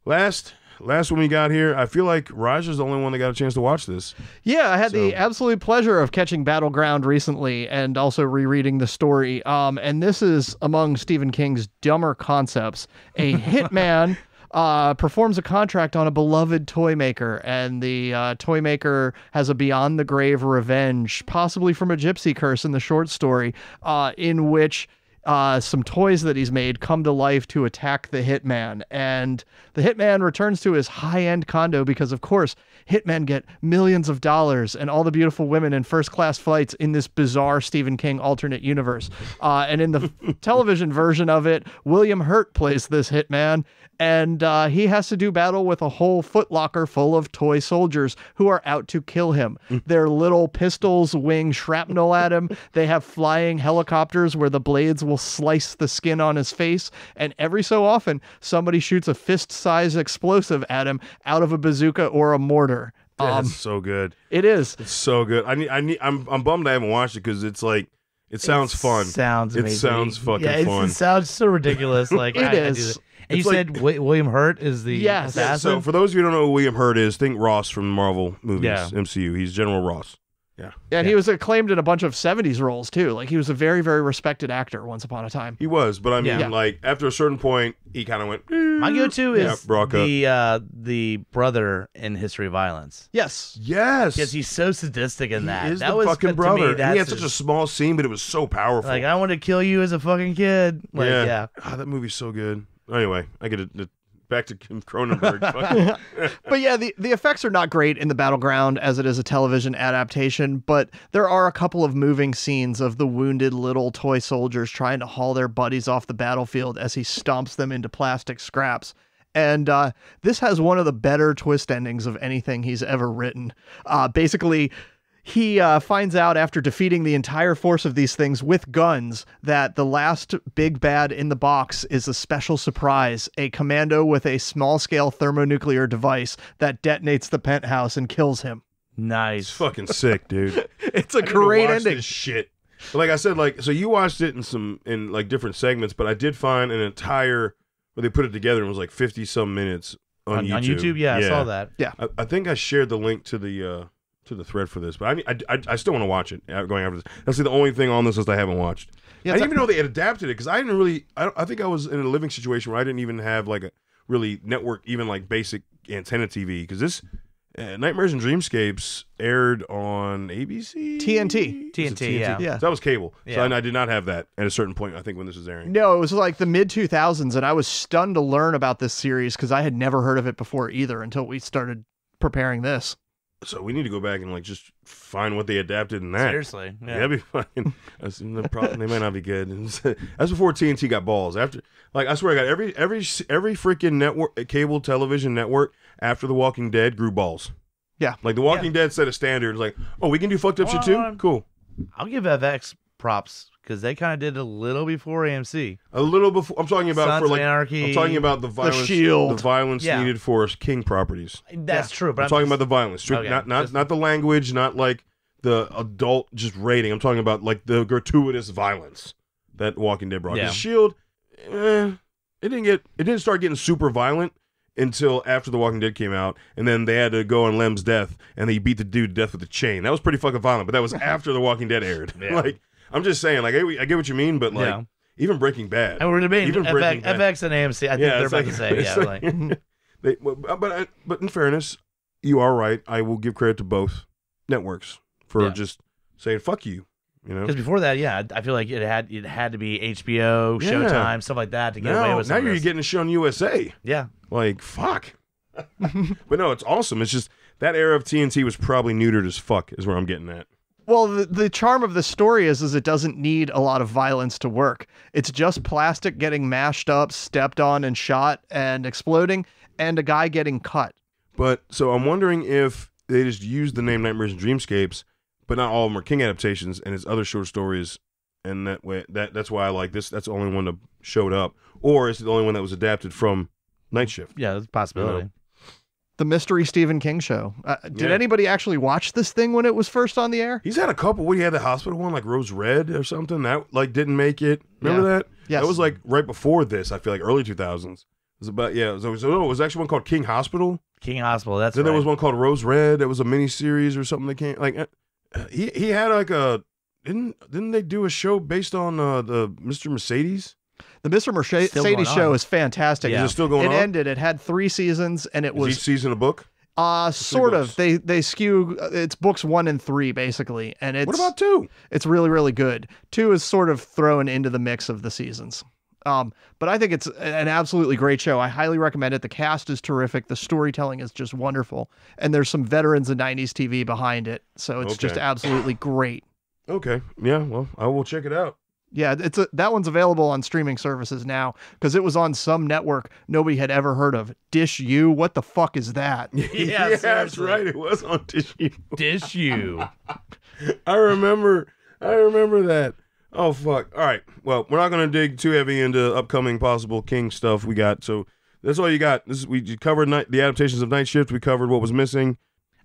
Speaker 1: Last last one we got here. I feel like Raj is the only one that got a chance to watch this.
Speaker 3: Yeah, I had the absolute pleasure of catching Battleground recently and also rereading the story. Um, and this is among Stephen King's dumber concepts. A hitman uh, performs a contract on a beloved toy maker, and the uh, toy maker has a beyond the grave revenge, possibly from a gypsy curse in the short story, uh, in which uh, some toys that he's made come to life to attack the hitman. And the hitman returns to his high end condo because, of course, hitmen get millions of dollars and all the beautiful women in first class flights in this bizarre Stephen King alternate universe. Uh, and in the television version of it, William Hurt plays this hitman. And uh, he has to do battle with a whole footlocker full of toy soldiers who are out to kill him. Their little pistols wing shrapnel at him. They have flying helicopters where the blades will slice the skin on his face. And every so often, somebody shoots a fist sized explosive at him out of a bazooka or a mortar. Um,
Speaker 1: That's so good.
Speaker 3: it is.
Speaker 1: It's so good. I need. I need. I'm. I'm bummed I haven't watched it because it's like it sounds
Speaker 2: It
Speaker 1: fun.
Speaker 2: Sounds
Speaker 1: It sounds fucking
Speaker 2: yeah, it's-
Speaker 1: fun.
Speaker 2: It sounds so ridiculous. Like
Speaker 3: It
Speaker 2: I, I do
Speaker 3: is.
Speaker 2: that. And
Speaker 1: It's
Speaker 2: you
Speaker 1: like-
Speaker 2: said Wi- William Hurt is the
Speaker 3: Yes.
Speaker 1: Yeah,
Speaker 2: assassin.
Speaker 1: so for those of you who don't know who William Hurt is, think Ross from Marvel movies,
Speaker 2: Yeah.
Speaker 1: MCU. He's General Ross.
Speaker 3: And he was acclaimed in a bunch of 70s roles too. Like he was a very, very respected actor once upon a time.
Speaker 1: He was, but I mean,
Speaker 3: Yeah.
Speaker 1: like after a certain point, he kind of went.
Speaker 2: My go-to
Speaker 1: Yeah,
Speaker 2: is
Speaker 1: Brock
Speaker 2: the uh, the brother in History of Violence
Speaker 3: Yes.
Speaker 1: Yes,
Speaker 2: because he's so sadistic in that.
Speaker 1: he is
Speaker 2: that
Speaker 1: the
Speaker 2: was
Speaker 1: fucking
Speaker 2: to
Speaker 1: brother.
Speaker 2: Me,
Speaker 1: he had
Speaker 2: that's
Speaker 1: such a small scene, but it was so powerful.
Speaker 2: like I want to kill you as a fucking kid. Like
Speaker 1: yeah,
Speaker 2: yeah,
Speaker 1: Ah, that movie's so good. Anyway, I get it. Back to Kim Cronenberg.
Speaker 3: But yeah, the, the effects are not great in the battleground as it is a television adaptation, but there are a couple of moving scenes of the wounded little toy soldiers trying to haul their buddies off the battlefield as he stomps them into plastic scraps. And uh, this has one of the better twist endings of anything he's ever written. Uh, basically, he uh, finds out after defeating the entire force of these things with guns that the last big bad in the box is a special surprise a commando with a small scale thermonuclear device that detonates the penthouse and kills him.
Speaker 1: it's
Speaker 2: nice.
Speaker 1: fucking sick, dude.
Speaker 3: It's a
Speaker 1: I need to
Speaker 3: great
Speaker 1: watch
Speaker 3: ending.
Speaker 1: This shit. But like I said, like so you watched it in some in like different segments, but I did find an entire where they put it together and it was like fifty some minutes on,
Speaker 2: on,
Speaker 1: YouTube.
Speaker 2: on YouTube, yeah, I saw that.
Speaker 1: I, I think I shared the link to the uh to the thread for this, but I need- I, I, I still want to watch it uh, going after this. That's the only thing on this list I haven't watched.
Speaker 3: Yeah,
Speaker 1: I didn't even know they had adapted it because I didn't really. I, I think I was in a living situation where I didn't even have like a really network, even like basic antenna TV because this uh, Nightmares and Dreamscapes aired on ABC,
Speaker 3: TNT.
Speaker 1: Was it
Speaker 2: TNT, yeah.
Speaker 3: Yeah.
Speaker 1: So that was cable. So
Speaker 2: Yeah.
Speaker 1: I, I did not have that at a certain point. I think when this was airing.
Speaker 3: No, it was like the mid 2000s, and I was stunned to learn about this series because I had never heard of it before either until we started preparing this.
Speaker 1: So we need to go back and like just find what they adapted in that.
Speaker 2: Seriously.
Speaker 1: Yeah,
Speaker 2: Yeah.
Speaker 1: that'd be fucking. the problem- they might not be good. That's before TNT got balls. After, like, I swear, I got every every every freaking network, cable television network after The Walking Dead grew balls.
Speaker 3: Yeah.
Speaker 1: like The Walking Dead set a standard. Like, oh, we can do fucked up shit too.
Speaker 2: Um,
Speaker 1: cool.
Speaker 2: I'll give FX props because they kind of did a little before AMC.
Speaker 1: A little before. I'm talking about
Speaker 2: Sons
Speaker 1: for like.
Speaker 2: Anarchy.
Speaker 1: I'm talking about the violence.
Speaker 3: Shield.
Speaker 1: The violence
Speaker 2: Yeah.
Speaker 1: needed for King properties.
Speaker 2: That's true, but
Speaker 1: I'm,
Speaker 2: I'm,
Speaker 1: talking
Speaker 2: just-
Speaker 1: about the violence, strict,
Speaker 2: Okay,
Speaker 1: not not
Speaker 2: just-
Speaker 1: not the language, not like the adult just rating. I'm talking about like the gratuitous violence that Walking Dead brought.
Speaker 2: Yeah.
Speaker 1: Shield, eh, it didn't get it didn't start getting super violent until after The Walking Dead came out, and then they had to go on Lem's death, and they beat the dude to death with a chain. That was pretty fucking violent, but that was after The Walking Dead aired.
Speaker 2: Yeah.
Speaker 1: like I'm just saying, like I, I get what you mean, but like
Speaker 2: Yeah.
Speaker 1: even Breaking Bad.
Speaker 2: And we're debating
Speaker 1: Even Breaking
Speaker 2: FX,
Speaker 1: Bad.
Speaker 2: FX and AMC. I think
Speaker 1: Yeah,
Speaker 2: they're about
Speaker 1: like-
Speaker 2: to say, yeah,
Speaker 1: like-
Speaker 2: like,
Speaker 1: They, well, but I- uh, but in fairness, you are right. I will give credit to both networks for
Speaker 2: Yeah.
Speaker 1: just saying "fuck you." You know,
Speaker 2: because before that, yeah, I feel like it had it had to be HBO. Showtime, stuff like that to get away
Speaker 1: now,
Speaker 2: with.
Speaker 1: now you're
Speaker 2: this.
Speaker 1: getting a show on USA.
Speaker 2: yeah,
Speaker 1: Like fuck. but no, it's awesome. It's just that era of TNT was probably neutered as fuck. Is where I'm getting at.
Speaker 3: Well, the, the charm of the story is, is it doesn't need a lot of violence to work. It's just plastic getting mashed up, stepped on, and shot, and exploding, and a guy getting cut.
Speaker 1: But so I'm wondering if they just used the name Nightmares and Dreamscapes, but not all of them are King adaptations, and it's other short stories, and that way that that's why I like this. That's the only one that showed up, or is it the only one that was adapted from Night Shift?
Speaker 2: yeah, that's a possibility.
Speaker 3: The Mystery Stephen King Show. Uh, did
Speaker 1: Yeah.
Speaker 3: anybody actually watch this thing when it was first on the air?
Speaker 1: He's had a couple. What he had the hospital one, like Rose Red or something that like didn't make it. Remember that?
Speaker 3: Yeah,
Speaker 1: That was like right before this. I feel like early 2000s. It was about yeah. So, so no, it was actually one called King Hospital.
Speaker 2: King Hospital. That's
Speaker 1: then
Speaker 2: right.
Speaker 1: there was one called Rose Red. That was a mini series or something that came like. uh, he he had like a didn't didn't they do a show based on uh, the Mr. Mercedes?
Speaker 3: The Mr. Mercedes
Speaker 2: Still
Speaker 3: show
Speaker 2: on.
Speaker 3: is fantastic.
Speaker 2: Yeah.
Speaker 1: Is it still going
Speaker 3: it
Speaker 1: on?
Speaker 3: ended. It had three seasons, and it
Speaker 1: Is
Speaker 3: was
Speaker 1: each season a book?
Speaker 3: uh sort
Speaker 1: books.
Speaker 3: of. They they skew. uh, It's books one and three basically, and it's
Speaker 1: what about two?
Speaker 3: it's really really good. Two is sort of thrown into the mix of the seasons. Um, but I think it's an absolutely great show. I highly recommend it. The cast is terrific. The storytelling is just wonderful, and there's some veterans of '90s TV behind it, so it's just absolutely great.
Speaker 1: Okay, yeah. Well, I will check it out.
Speaker 3: Yeah, it's a, that one's available on streaming services now because it was on some network nobody had ever heard of. Dish U, what the fuck is that?
Speaker 2: Yeah,
Speaker 1: that's right. It was on Dish U.
Speaker 2: Dish U.
Speaker 1: I remember. I remember that. Oh fuck! All right. Well, we're not gonna dig too heavy into upcoming possible King stuff we got. So that's all you got. This is, we covered night, the adaptations of Night Shift. We covered what was missing.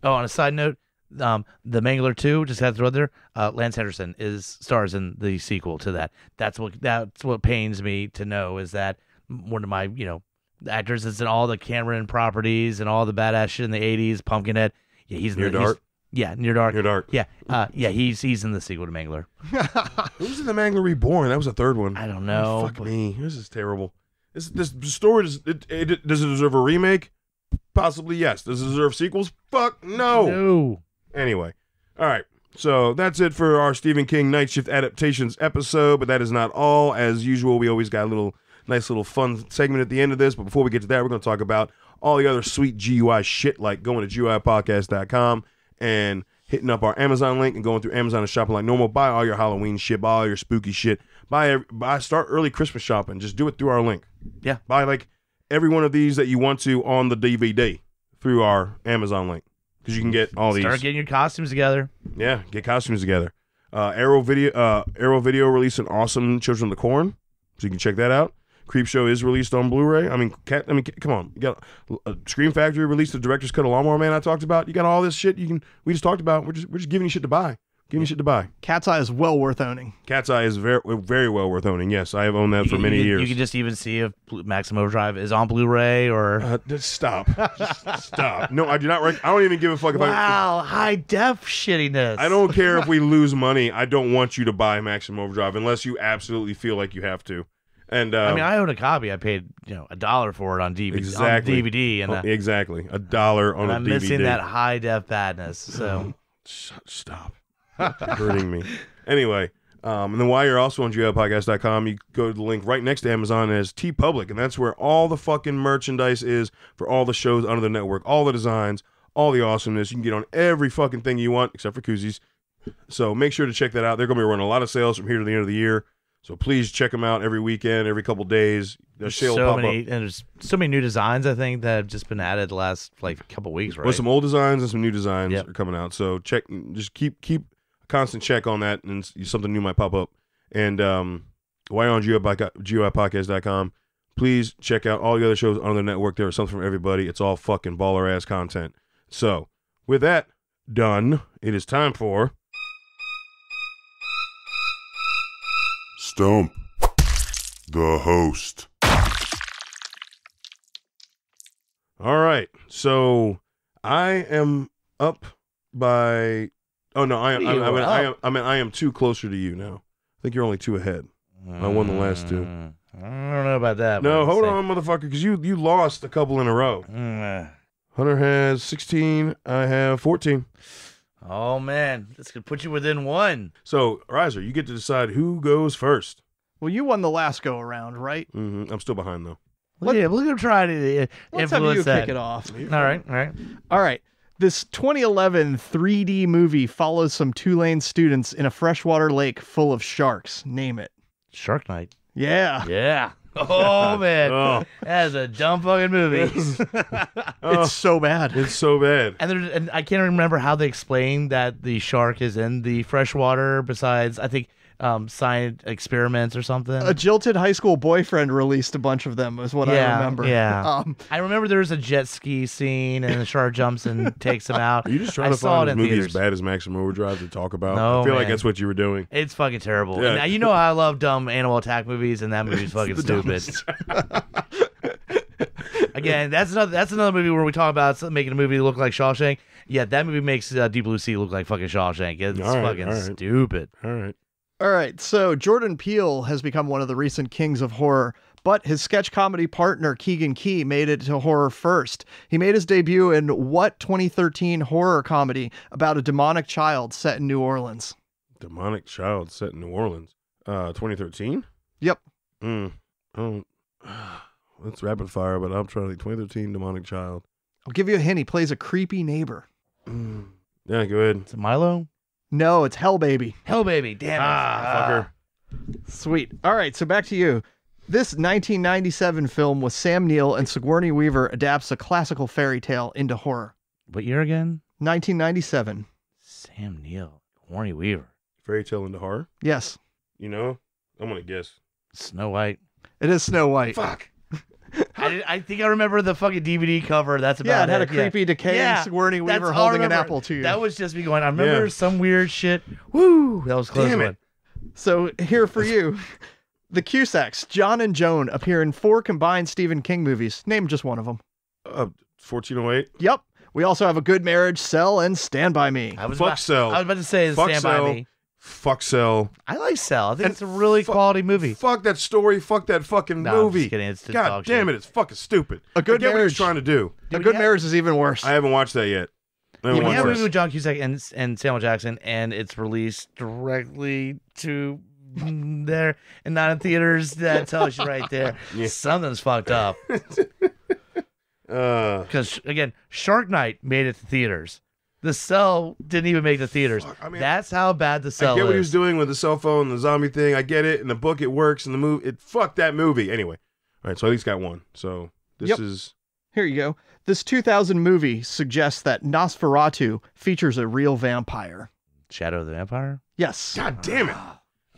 Speaker 2: Oh, on a side note, um, the Mangler Two just had to throw there. Uh, Lance Henriksen is stars in the sequel to that. That's what that's what pains me to know is that one of my you know actors that's in all the Cameron properties and all the badass shit in the '80s. Pumpkinhead. Yeah, he's in
Speaker 1: Near
Speaker 2: the, he's-
Speaker 1: Dark?
Speaker 2: Yeah, near dark.
Speaker 1: Near Dark.
Speaker 2: Yeah, uh, yeah, he's he's in the sequel to Mangler.
Speaker 1: Who's in the Mangler Reborn? That was the third one.
Speaker 2: I don't know.
Speaker 1: Fuck me. This is terrible. This this story does it, it does it deserve a remake? Possibly yes. Does it deserve sequels? Fuck no.
Speaker 2: No.
Speaker 1: Anyway, all right. So that's it for our Stephen King Night Shift adaptations episode. But that is not all. As usual, we always got a little nice little fun segment at the end of this. But before we get to that, we're going to talk about all the other sweet GUI shit, like going to GUIpodcast.com and hitting up our Amazon link and going through Amazon and shopping like normal. Buy all your Halloween shit, buy all your spooky shit. Buy, buy start early Christmas shopping. Just do it through our link.
Speaker 2: Yeah.
Speaker 1: Buy like every one of these that you want to on the DVD through our Amazon link because you can get all these.
Speaker 2: Start getting your costumes together.
Speaker 1: Yeah, get costumes together. Uh, Arrow Video, uh, Arrow Video released an awesome Children of the Corn, so you can check that out. Creepshow is released on Blu-ray. I mean, cat, I mean, come on, you got uh, Scream Factory released the director's cut of Lawnmower Man. I talked about. You got all this shit. You can. We just talked about. We're just we're just giving you shit to buy. Giving me shit to buy.
Speaker 3: Cat's Eye is well worth owning.
Speaker 1: Cat's Eye is very very well worth owning. Yes, I have owned that for many
Speaker 2: you,
Speaker 1: years.
Speaker 2: You can just even see if Blu- Maximum Overdrive is on Blu-ray or.
Speaker 1: uh, just stop. Just stop. No, I do not. Rec- I don't even give a fuck if I.
Speaker 2: wow, high def shittiness.
Speaker 1: I don't care if we lose money. I don't want you to buy Maximum Overdrive unless you absolutely feel like you have to. And
Speaker 2: I
Speaker 1: um,
Speaker 2: mean, I own a copy. I paid you know a dollar for it on DVD.
Speaker 1: Exactly.
Speaker 2: On DVD, and,
Speaker 1: oh,
Speaker 2: uh,
Speaker 1: exactly a dollar on
Speaker 2: and
Speaker 1: a
Speaker 2: I'm
Speaker 1: DVD.
Speaker 2: missing that high def badness. So
Speaker 1: Sh- Stop. hurting me. Anyway, um, and then while you're also on GUIpodcast.com, you go to the link right next to Amazon as TeePublic, and that's where all the fucking merchandise is for all the shows under the network, all the designs, all the awesomeness. You can get on every fucking thing you want except for koozies. So make sure to check that out. They're going to be running a lot of sales from here to the end of the year. So please check them out every weekend, every couple days.
Speaker 2: There's so many,
Speaker 1: up
Speaker 2: and there's so many new designs. I think that have just been added the last like couple weeks, right?
Speaker 1: with some old designs and some new designs
Speaker 2: Yep.
Speaker 1: are coming out. So check, just keep keep constant check on that, and something new might pop up. And um, you're on GeoPodca- GUIpodcast.com, please check out all the other shows on the network. There is something for everybody. It's all fucking baller ass content. So with that done, it is time for
Speaker 4: Stump the host.
Speaker 1: all right. So I am up by. Oh no, I am. I,
Speaker 2: You
Speaker 1: I, mean,
Speaker 2: are
Speaker 1: I am. I mean, I am two closer to you now. I think you're only two ahead. I won the last two.
Speaker 2: Mm, I don't know about that.
Speaker 1: No, hold
Speaker 2: saying-
Speaker 1: on, motherfucker, because you you lost a couple in a row.
Speaker 2: Mm,
Speaker 1: Hunter has 16. I have 14.
Speaker 2: Oh man, this could put you within one.
Speaker 1: So, Reiser, you get to decide who goes first.
Speaker 3: Well, you won the last go around, right?
Speaker 1: hmm I'm still behind though.
Speaker 2: Look at look at him trying to uh,
Speaker 3: Let's have
Speaker 2: influence
Speaker 3: you
Speaker 2: that.
Speaker 3: kick it off.
Speaker 2: All right, all right.
Speaker 3: All right. This 2011 3D movie follows some Tulane students in a freshwater lake full of sharks. Name it.
Speaker 2: Shark Night.
Speaker 3: Yeah.
Speaker 2: Yeah. Oh man,
Speaker 1: Oh,
Speaker 2: that is a dumb fucking movie.
Speaker 1: oh,
Speaker 3: It's so bad.
Speaker 1: it's so bad.
Speaker 2: and, and I can't remember how they explain that the shark is in the freshwater. Besides, I think um, science experiments or something.
Speaker 3: A jilted high school boyfriend released a bunch of them, is what I remember.
Speaker 2: yeah.
Speaker 3: Um,
Speaker 2: I remember there was a jet ski scene, and the shark jumps and takes him out.
Speaker 1: Are you just trying
Speaker 2: I
Speaker 1: to
Speaker 2: saw
Speaker 1: find
Speaker 2: it
Speaker 1: this movie
Speaker 2: theaters.
Speaker 1: as bad as Maximum Overdrive to talk about?
Speaker 2: No,
Speaker 1: I feel like that's what you were doing.
Speaker 2: It's fucking terrible.
Speaker 1: Yeah.
Speaker 2: And you know I love dumb animal attack movies, and that movie's fucking stupid. Again, that's another that's another movie where we talk about making a movie look like Shawshank. Yeah, that movie makes uh, Deep Blue Sea look like fucking Shawshank. It's
Speaker 1: All right,
Speaker 2: fucking
Speaker 1: all right.
Speaker 2: stupid.
Speaker 1: All right.
Speaker 3: All right. So Jordan Peele has become one of the recent kings of horror, but his sketch comedy partner, Keegan Key, made it to horror first. He made his debut in What 2013 horror comedy about a demonic child set in New Orleans.
Speaker 1: Demonic Child set in New Orleans. Uh, 2013?
Speaker 3: Yep.
Speaker 1: Mm. Oh. That's rapid fire, but I'm trying to think. 2013 Demonic Child.
Speaker 3: I'll give you a hint. He plays a creepy neighbor.
Speaker 1: Mm. Yeah, go ahead.
Speaker 2: Is it Milo?
Speaker 3: No, it's Hell Baby.
Speaker 2: Hell baby, damn it.
Speaker 1: Ah,
Speaker 3: Sweet. All right, so back to you. This 1997 film with Sam Neill and Sigourney Weaver adapts a classical fairy tale into horror.
Speaker 2: What year again?
Speaker 3: 1997.
Speaker 2: Sam Neill, Warney Weaver,
Speaker 1: Fairy tale into horror.
Speaker 3: Yes,
Speaker 1: You know, I'm gonna guess.
Speaker 2: Snow White.
Speaker 3: it is Snow White.
Speaker 1: Fuck.
Speaker 2: I, I think I remember the fucking DVD cover. That's about
Speaker 3: Yeah, it had a
Speaker 2: Yeah.
Speaker 3: creepy decaying
Speaker 2: Yeah,
Speaker 3: Sigourney
Speaker 2: that's
Speaker 3: Weaver holding an apple to you.
Speaker 2: That was just me going. I remember
Speaker 1: Yeah.
Speaker 2: some weird shit. Woo! That was close.
Speaker 1: Damn it.
Speaker 3: So here for you. The Cusacks, John and Joan, appear in four combined Stephen King movies. Name just one of them.
Speaker 1: Uh, 1408.
Speaker 3: Yep. We also have A Good Marriage, Cell, and Stand By Me.
Speaker 2: I was
Speaker 1: Fuck
Speaker 2: about,
Speaker 1: Cell.
Speaker 2: I was about to say
Speaker 1: Fuck
Speaker 2: Stand
Speaker 1: Cell.
Speaker 2: by Me.
Speaker 1: Fuck Cell.
Speaker 2: I like Cell. I think
Speaker 1: And
Speaker 2: it's a really
Speaker 1: fu-
Speaker 2: quality movie.
Speaker 1: Fuck that story. Fuck that fucking
Speaker 2: No, I'm
Speaker 1: movie.
Speaker 2: just kidding. It's just
Speaker 1: God
Speaker 2: dog
Speaker 1: damn
Speaker 2: shit.
Speaker 1: it! It's fucking stupid.
Speaker 3: A Good
Speaker 1: I get what
Speaker 3: Marriage.
Speaker 1: he's trying to do.
Speaker 3: A Good
Speaker 2: yeah.
Speaker 3: Marriage is even worse.
Speaker 1: I haven't watched that yet. I haven't
Speaker 2: We
Speaker 1: watched
Speaker 2: have a
Speaker 1: that.
Speaker 2: movie with John Cusack and and Samuel Jackson, and it's released directly to there and not in theaters. That tells you right there.
Speaker 1: Yeah.
Speaker 2: Something's fucked up.
Speaker 1: Uh,
Speaker 2: Because again, Shark Night made it to theaters. The Cell didn't even make the theaters.
Speaker 1: I mean,
Speaker 2: That's how bad the
Speaker 1: I
Speaker 2: Cell
Speaker 1: get what he was doing with the cell phone, the zombie thing. I get it. In the book, it works. In the movie, it fuck that movie. Anyway, all right. So at least got one. So this
Speaker 3: Yep.
Speaker 1: is
Speaker 3: Here you go. This 2000 movie suggests that Nosferatu features a real vampire.
Speaker 2: Shadow of the Vampire.
Speaker 3: Yes.
Speaker 1: God damn it.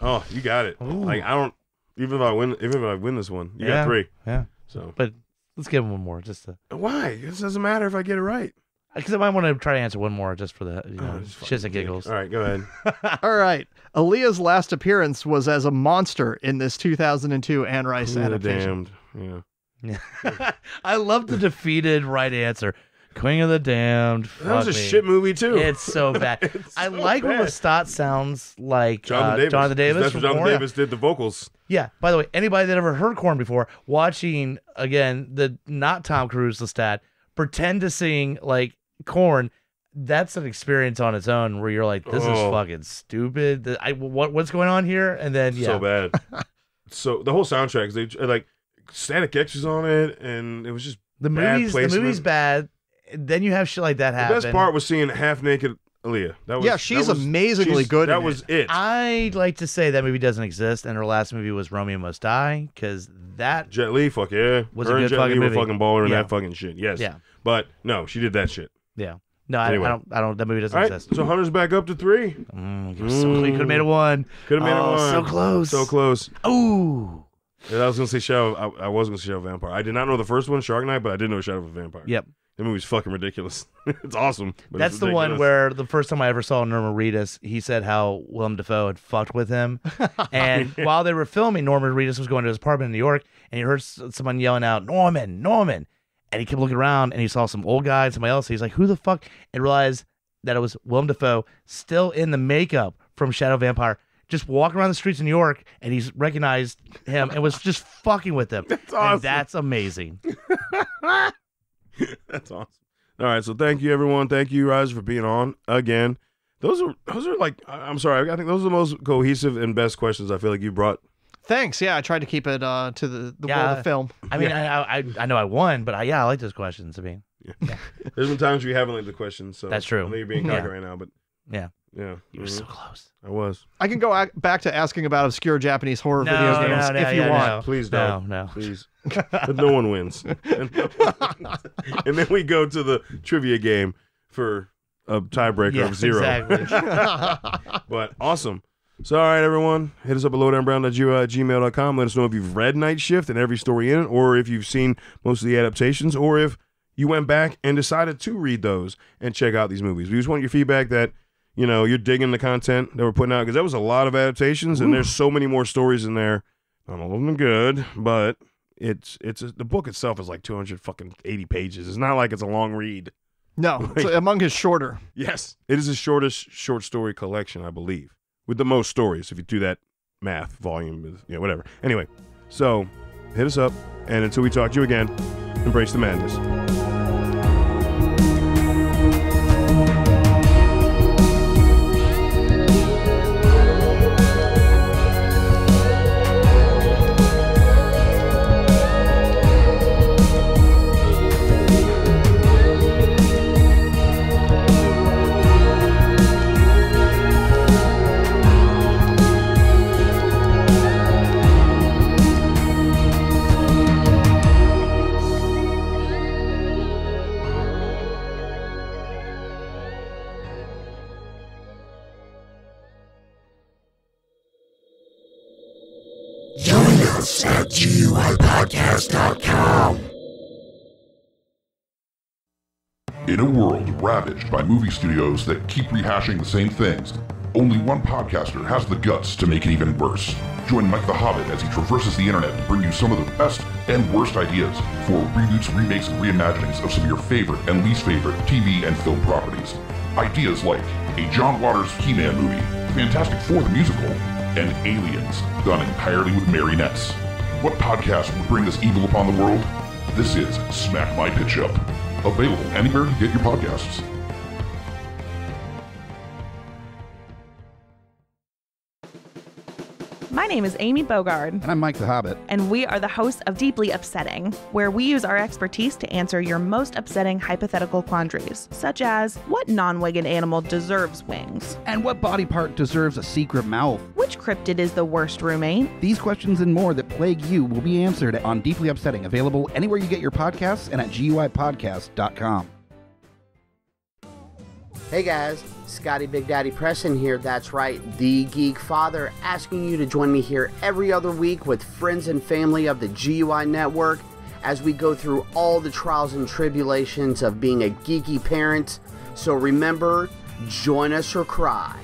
Speaker 1: Oh, you got it.
Speaker 2: Ooh.
Speaker 1: Like I don't. Even if I win, even if I win this one, you
Speaker 2: Yeah.
Speaker 1: got three.
Speaker 2: Yeah,
Speaker 1: So
Speaker 2: but let's give him one more, just to
Speaker 1: why? It doesn't matter if I get it right.
Speaker 2: Because I might want to try to answer one more just for the you know
Speaker 1: Oh,
Speaker 2: shits and
Speaker 1: dick.
Speaker 2: giggles.
Speaker 1: All right, go ahead.
Speaker 3: All right. Aaliyah's last appearance was as a monster in this 2002 Anne Rice
Speaker 1: Who the
Speaker 3: adaptation.
Speaker 1: damned. Yeah.
Speaker 2: I love the defeated right answer. Queen of the Damned.
Speaker 1: That was a
Speaker 2: me.
Speaker 1: shit movie too.
Speaker 2: It's so bad.
Speaker 1: It's
Speaker 2: I
Speaker 1: so
Speaker 2: like when
Speaker 1: bad.
Speaker 2: Lestat sounds like
Speaker 1: Jonathan
Speaker 2: uh,
Speaker 1: Davis.
Speaker 2: Jonathan Davis.
Speaker 1: That's what Jonathan
Speaker 2: Korn.
Speaker 1: Davis did the vocals.
Speaker 2: Yeah. By the way, anybody that ever heard Korn before, watching again the not Tom Cruise Lestat pretend to sing like Korn, that's an experience on its own where you're like, this is
Speaker 1: Oh.
Speaker 2: fucking stupid. I what what's going on here? And then yeah,
Speaker 1: So bad. so the whole soundtrack, they like Static X was on it, and it was just
Speaker 2: the
Speaker 1: bad
Speaker 2: movies the
Speaker 1: placement.
Speaker 2: movie's bad. Then you have shit like that happen.
Speaker 1: the best part was seeing half naked Aaliyah. That was
Speaker 3: Yeah, she's
Speaker 1: that was-
Speaker 3: amazingly
Speaker 1: she's-
Speaker 3: good
Speaker 1: That
Speaker 3: in
Speaker 1: was
Speaker 3: it.
Speaker 1: it.
Speaker 2: I'd like to say that movie doesn't exist, and her last movie was Romeo Must Die because that
Speaker 1: Jet Li, fuck yeah.
Speaker 2: Was
Speaker 1: Her
Speaker 2: a
Speaker 1: and
Speaker 2: good
Speaker 1: Jet Li
Speaker 2: fucking
Speaker 1: were
Speaker 2: movie.
Speaker 1: fucking baller in
Speaker 2: Yeah.
Speaker 1: that fucking shit. Yes.
Speaker 2: Yeah.
Speaker 1: But no, she did that shit.
Speaker 2: Yeah. No, I,
Speaker 1: Anyway.
Speaker 2: I don't. I don't. That movie doesn't
Speaker 1: All right,
Speaker 2: exist.
Speaker 1: so Hunter's back up to three.
Speaker 2: Mm, you're so, you could have made it one.
Speaker 1: Could have made
Speaker 2: Oh,
Speaker 1: it one.
Speaker 2: so close.
Speaker 1: So close.
Speaker 2: Ooh.
Speaker 1: Yeah, I was gonna say Shadow. I, I was gonna say Shadow of a Vampire. I did not know the first one, Shark Night, but I did know Shadow of a Vampire.
Speaker 2: Yep.
Speaker 1: That movie's fucking ridiculous. it's awesome. but
Speaker 2: That's
Speaker 1: it's
Speaker 2: the one
Speaker 1: ridiculous.
Speaker 2: where the first time I ever saw Norman Reedus, he said how Willem Dafoe had fucked with him. And while they were filming, Norman Reedus was going to his apartment in New York, and he heard s- someone yelling out, Norman, Norman. And he kept looking around, and he saw some old guy and somebody else. He's like, who the fuck? And realized that it was Willem Dafoe still in the makeup from Shadow Vampire. Just walking around the streets of New York, and he's recognized him and was just fucking with him. That's
Speaker 1: awesome.
Speaker 2: And that's amazing.
Speaker 1: That's awesome. All right, so thank you everyone. Thank you, Rise, for being on again. Those are those are like I'm sorry. I think those are the most cohesive and best questions I feel like you brought.
Speaker 3: Thanks. Yeah, I tried to keep it uh, to the, the world of film.
Speaker 2: I mean, I, I I know I won, but I, yeah, I like those questions. I mean,
Speaker 1: There's been times we haven't liked the questions, so
Speaker 2: That's true.
Speaker 1: I know you're being
Speaker 2: Yeah.
Speaker 1: cocky right now, but
Speaker 2: Yeah.
Speaker 1: yeah,
Speaker 2: you were
Speaker 1: mhm.
Speaker 2: so close.
Speaker 1: I was.
Speaker 3: I can go back to asking about obscure Japanese horror
Speaker 2: No,
Speaker 3: video games
Speaker 2: no,
Speaker 3: if you
Speaker 2: yeah,
Speaker 3: want.
Speaker 2: no.
Speaker 1: Please
Speaker 2: No,
Speaker 1: don't.
Speaker 2: no.
Speaker 1: no, Please. but no one wins. and, and then we go to the trivia game for a tiebreaker
Speaker 2: Yeah,
Speaker 1: of zero.
Speaker 2: exactly.
Speaker 1: But awesome. So, all right, everyone, hit us up at lowdownbrown.gmail at gmail.com. Let us know if you've read Night Shift and every story in it, or if you've seen most of the adaptations, or if you went back and decided to read those and check out these movies. We just want your feedback that, you know, you're digging the content that we're putting out, because that was a lot of adaptations, and there's so many more stories in there. Not all of them good, but it's it's the book itself is like 200 fucking 80 pages. It's not like it's a long read.
Speaker 3: no, it's among his shorter.
Speaker 1: Yes, it is the shortest short story collection, I believe, with the most stories. If you do that math volume, is you know whatever. Anyway, so hit us up, and until we talk to you again, embrace the madness.
Speaker 4: In a world ravaged by movie studios that keep rehashing the same things, only one podcaster has the guts to make it even worse. Join Mike the Hobbit as he traverses the internet to bring you some of the best and worst ideas for reboots, remakes, and reimaginings of some of your favorite and least favorite TV and film properties. Ideas like a John Waters He-Man movie, Fantastic Four the musical, and Aliens, done entirely with marionettes. What podcast would bring this evil upon the world? This is Smack My Pitch Up. Available anywhere you get your podcasts.
Speaker 5: My name is Amy Bogard,
Speaker 6: And I'm Mike the Hobbit.
Speaker 5: and we are the hosts of Deeply Upsetting, where we use our expertise to answer your most upsetting hypothetical quandaries, such as what non winged animal deserves wings?
Speaker 6: And what body part deserves a secret mouth?
Speaker 5: Which cryptid is the worst roommate?
Speaker 6: These questions and more that plague you will be answered on Deeply Upsetting, available anywhere you get your podcasts and at GUIPodcast.com.
Speaker 7: Hey guys, Scotty Big Daddy Preston here. That's right, the Geek Father, asking you to join me here every other week with friends and family of the GUI Network as we go through all the trials and tribulations of being a geeky parent. So remember, join us or cry.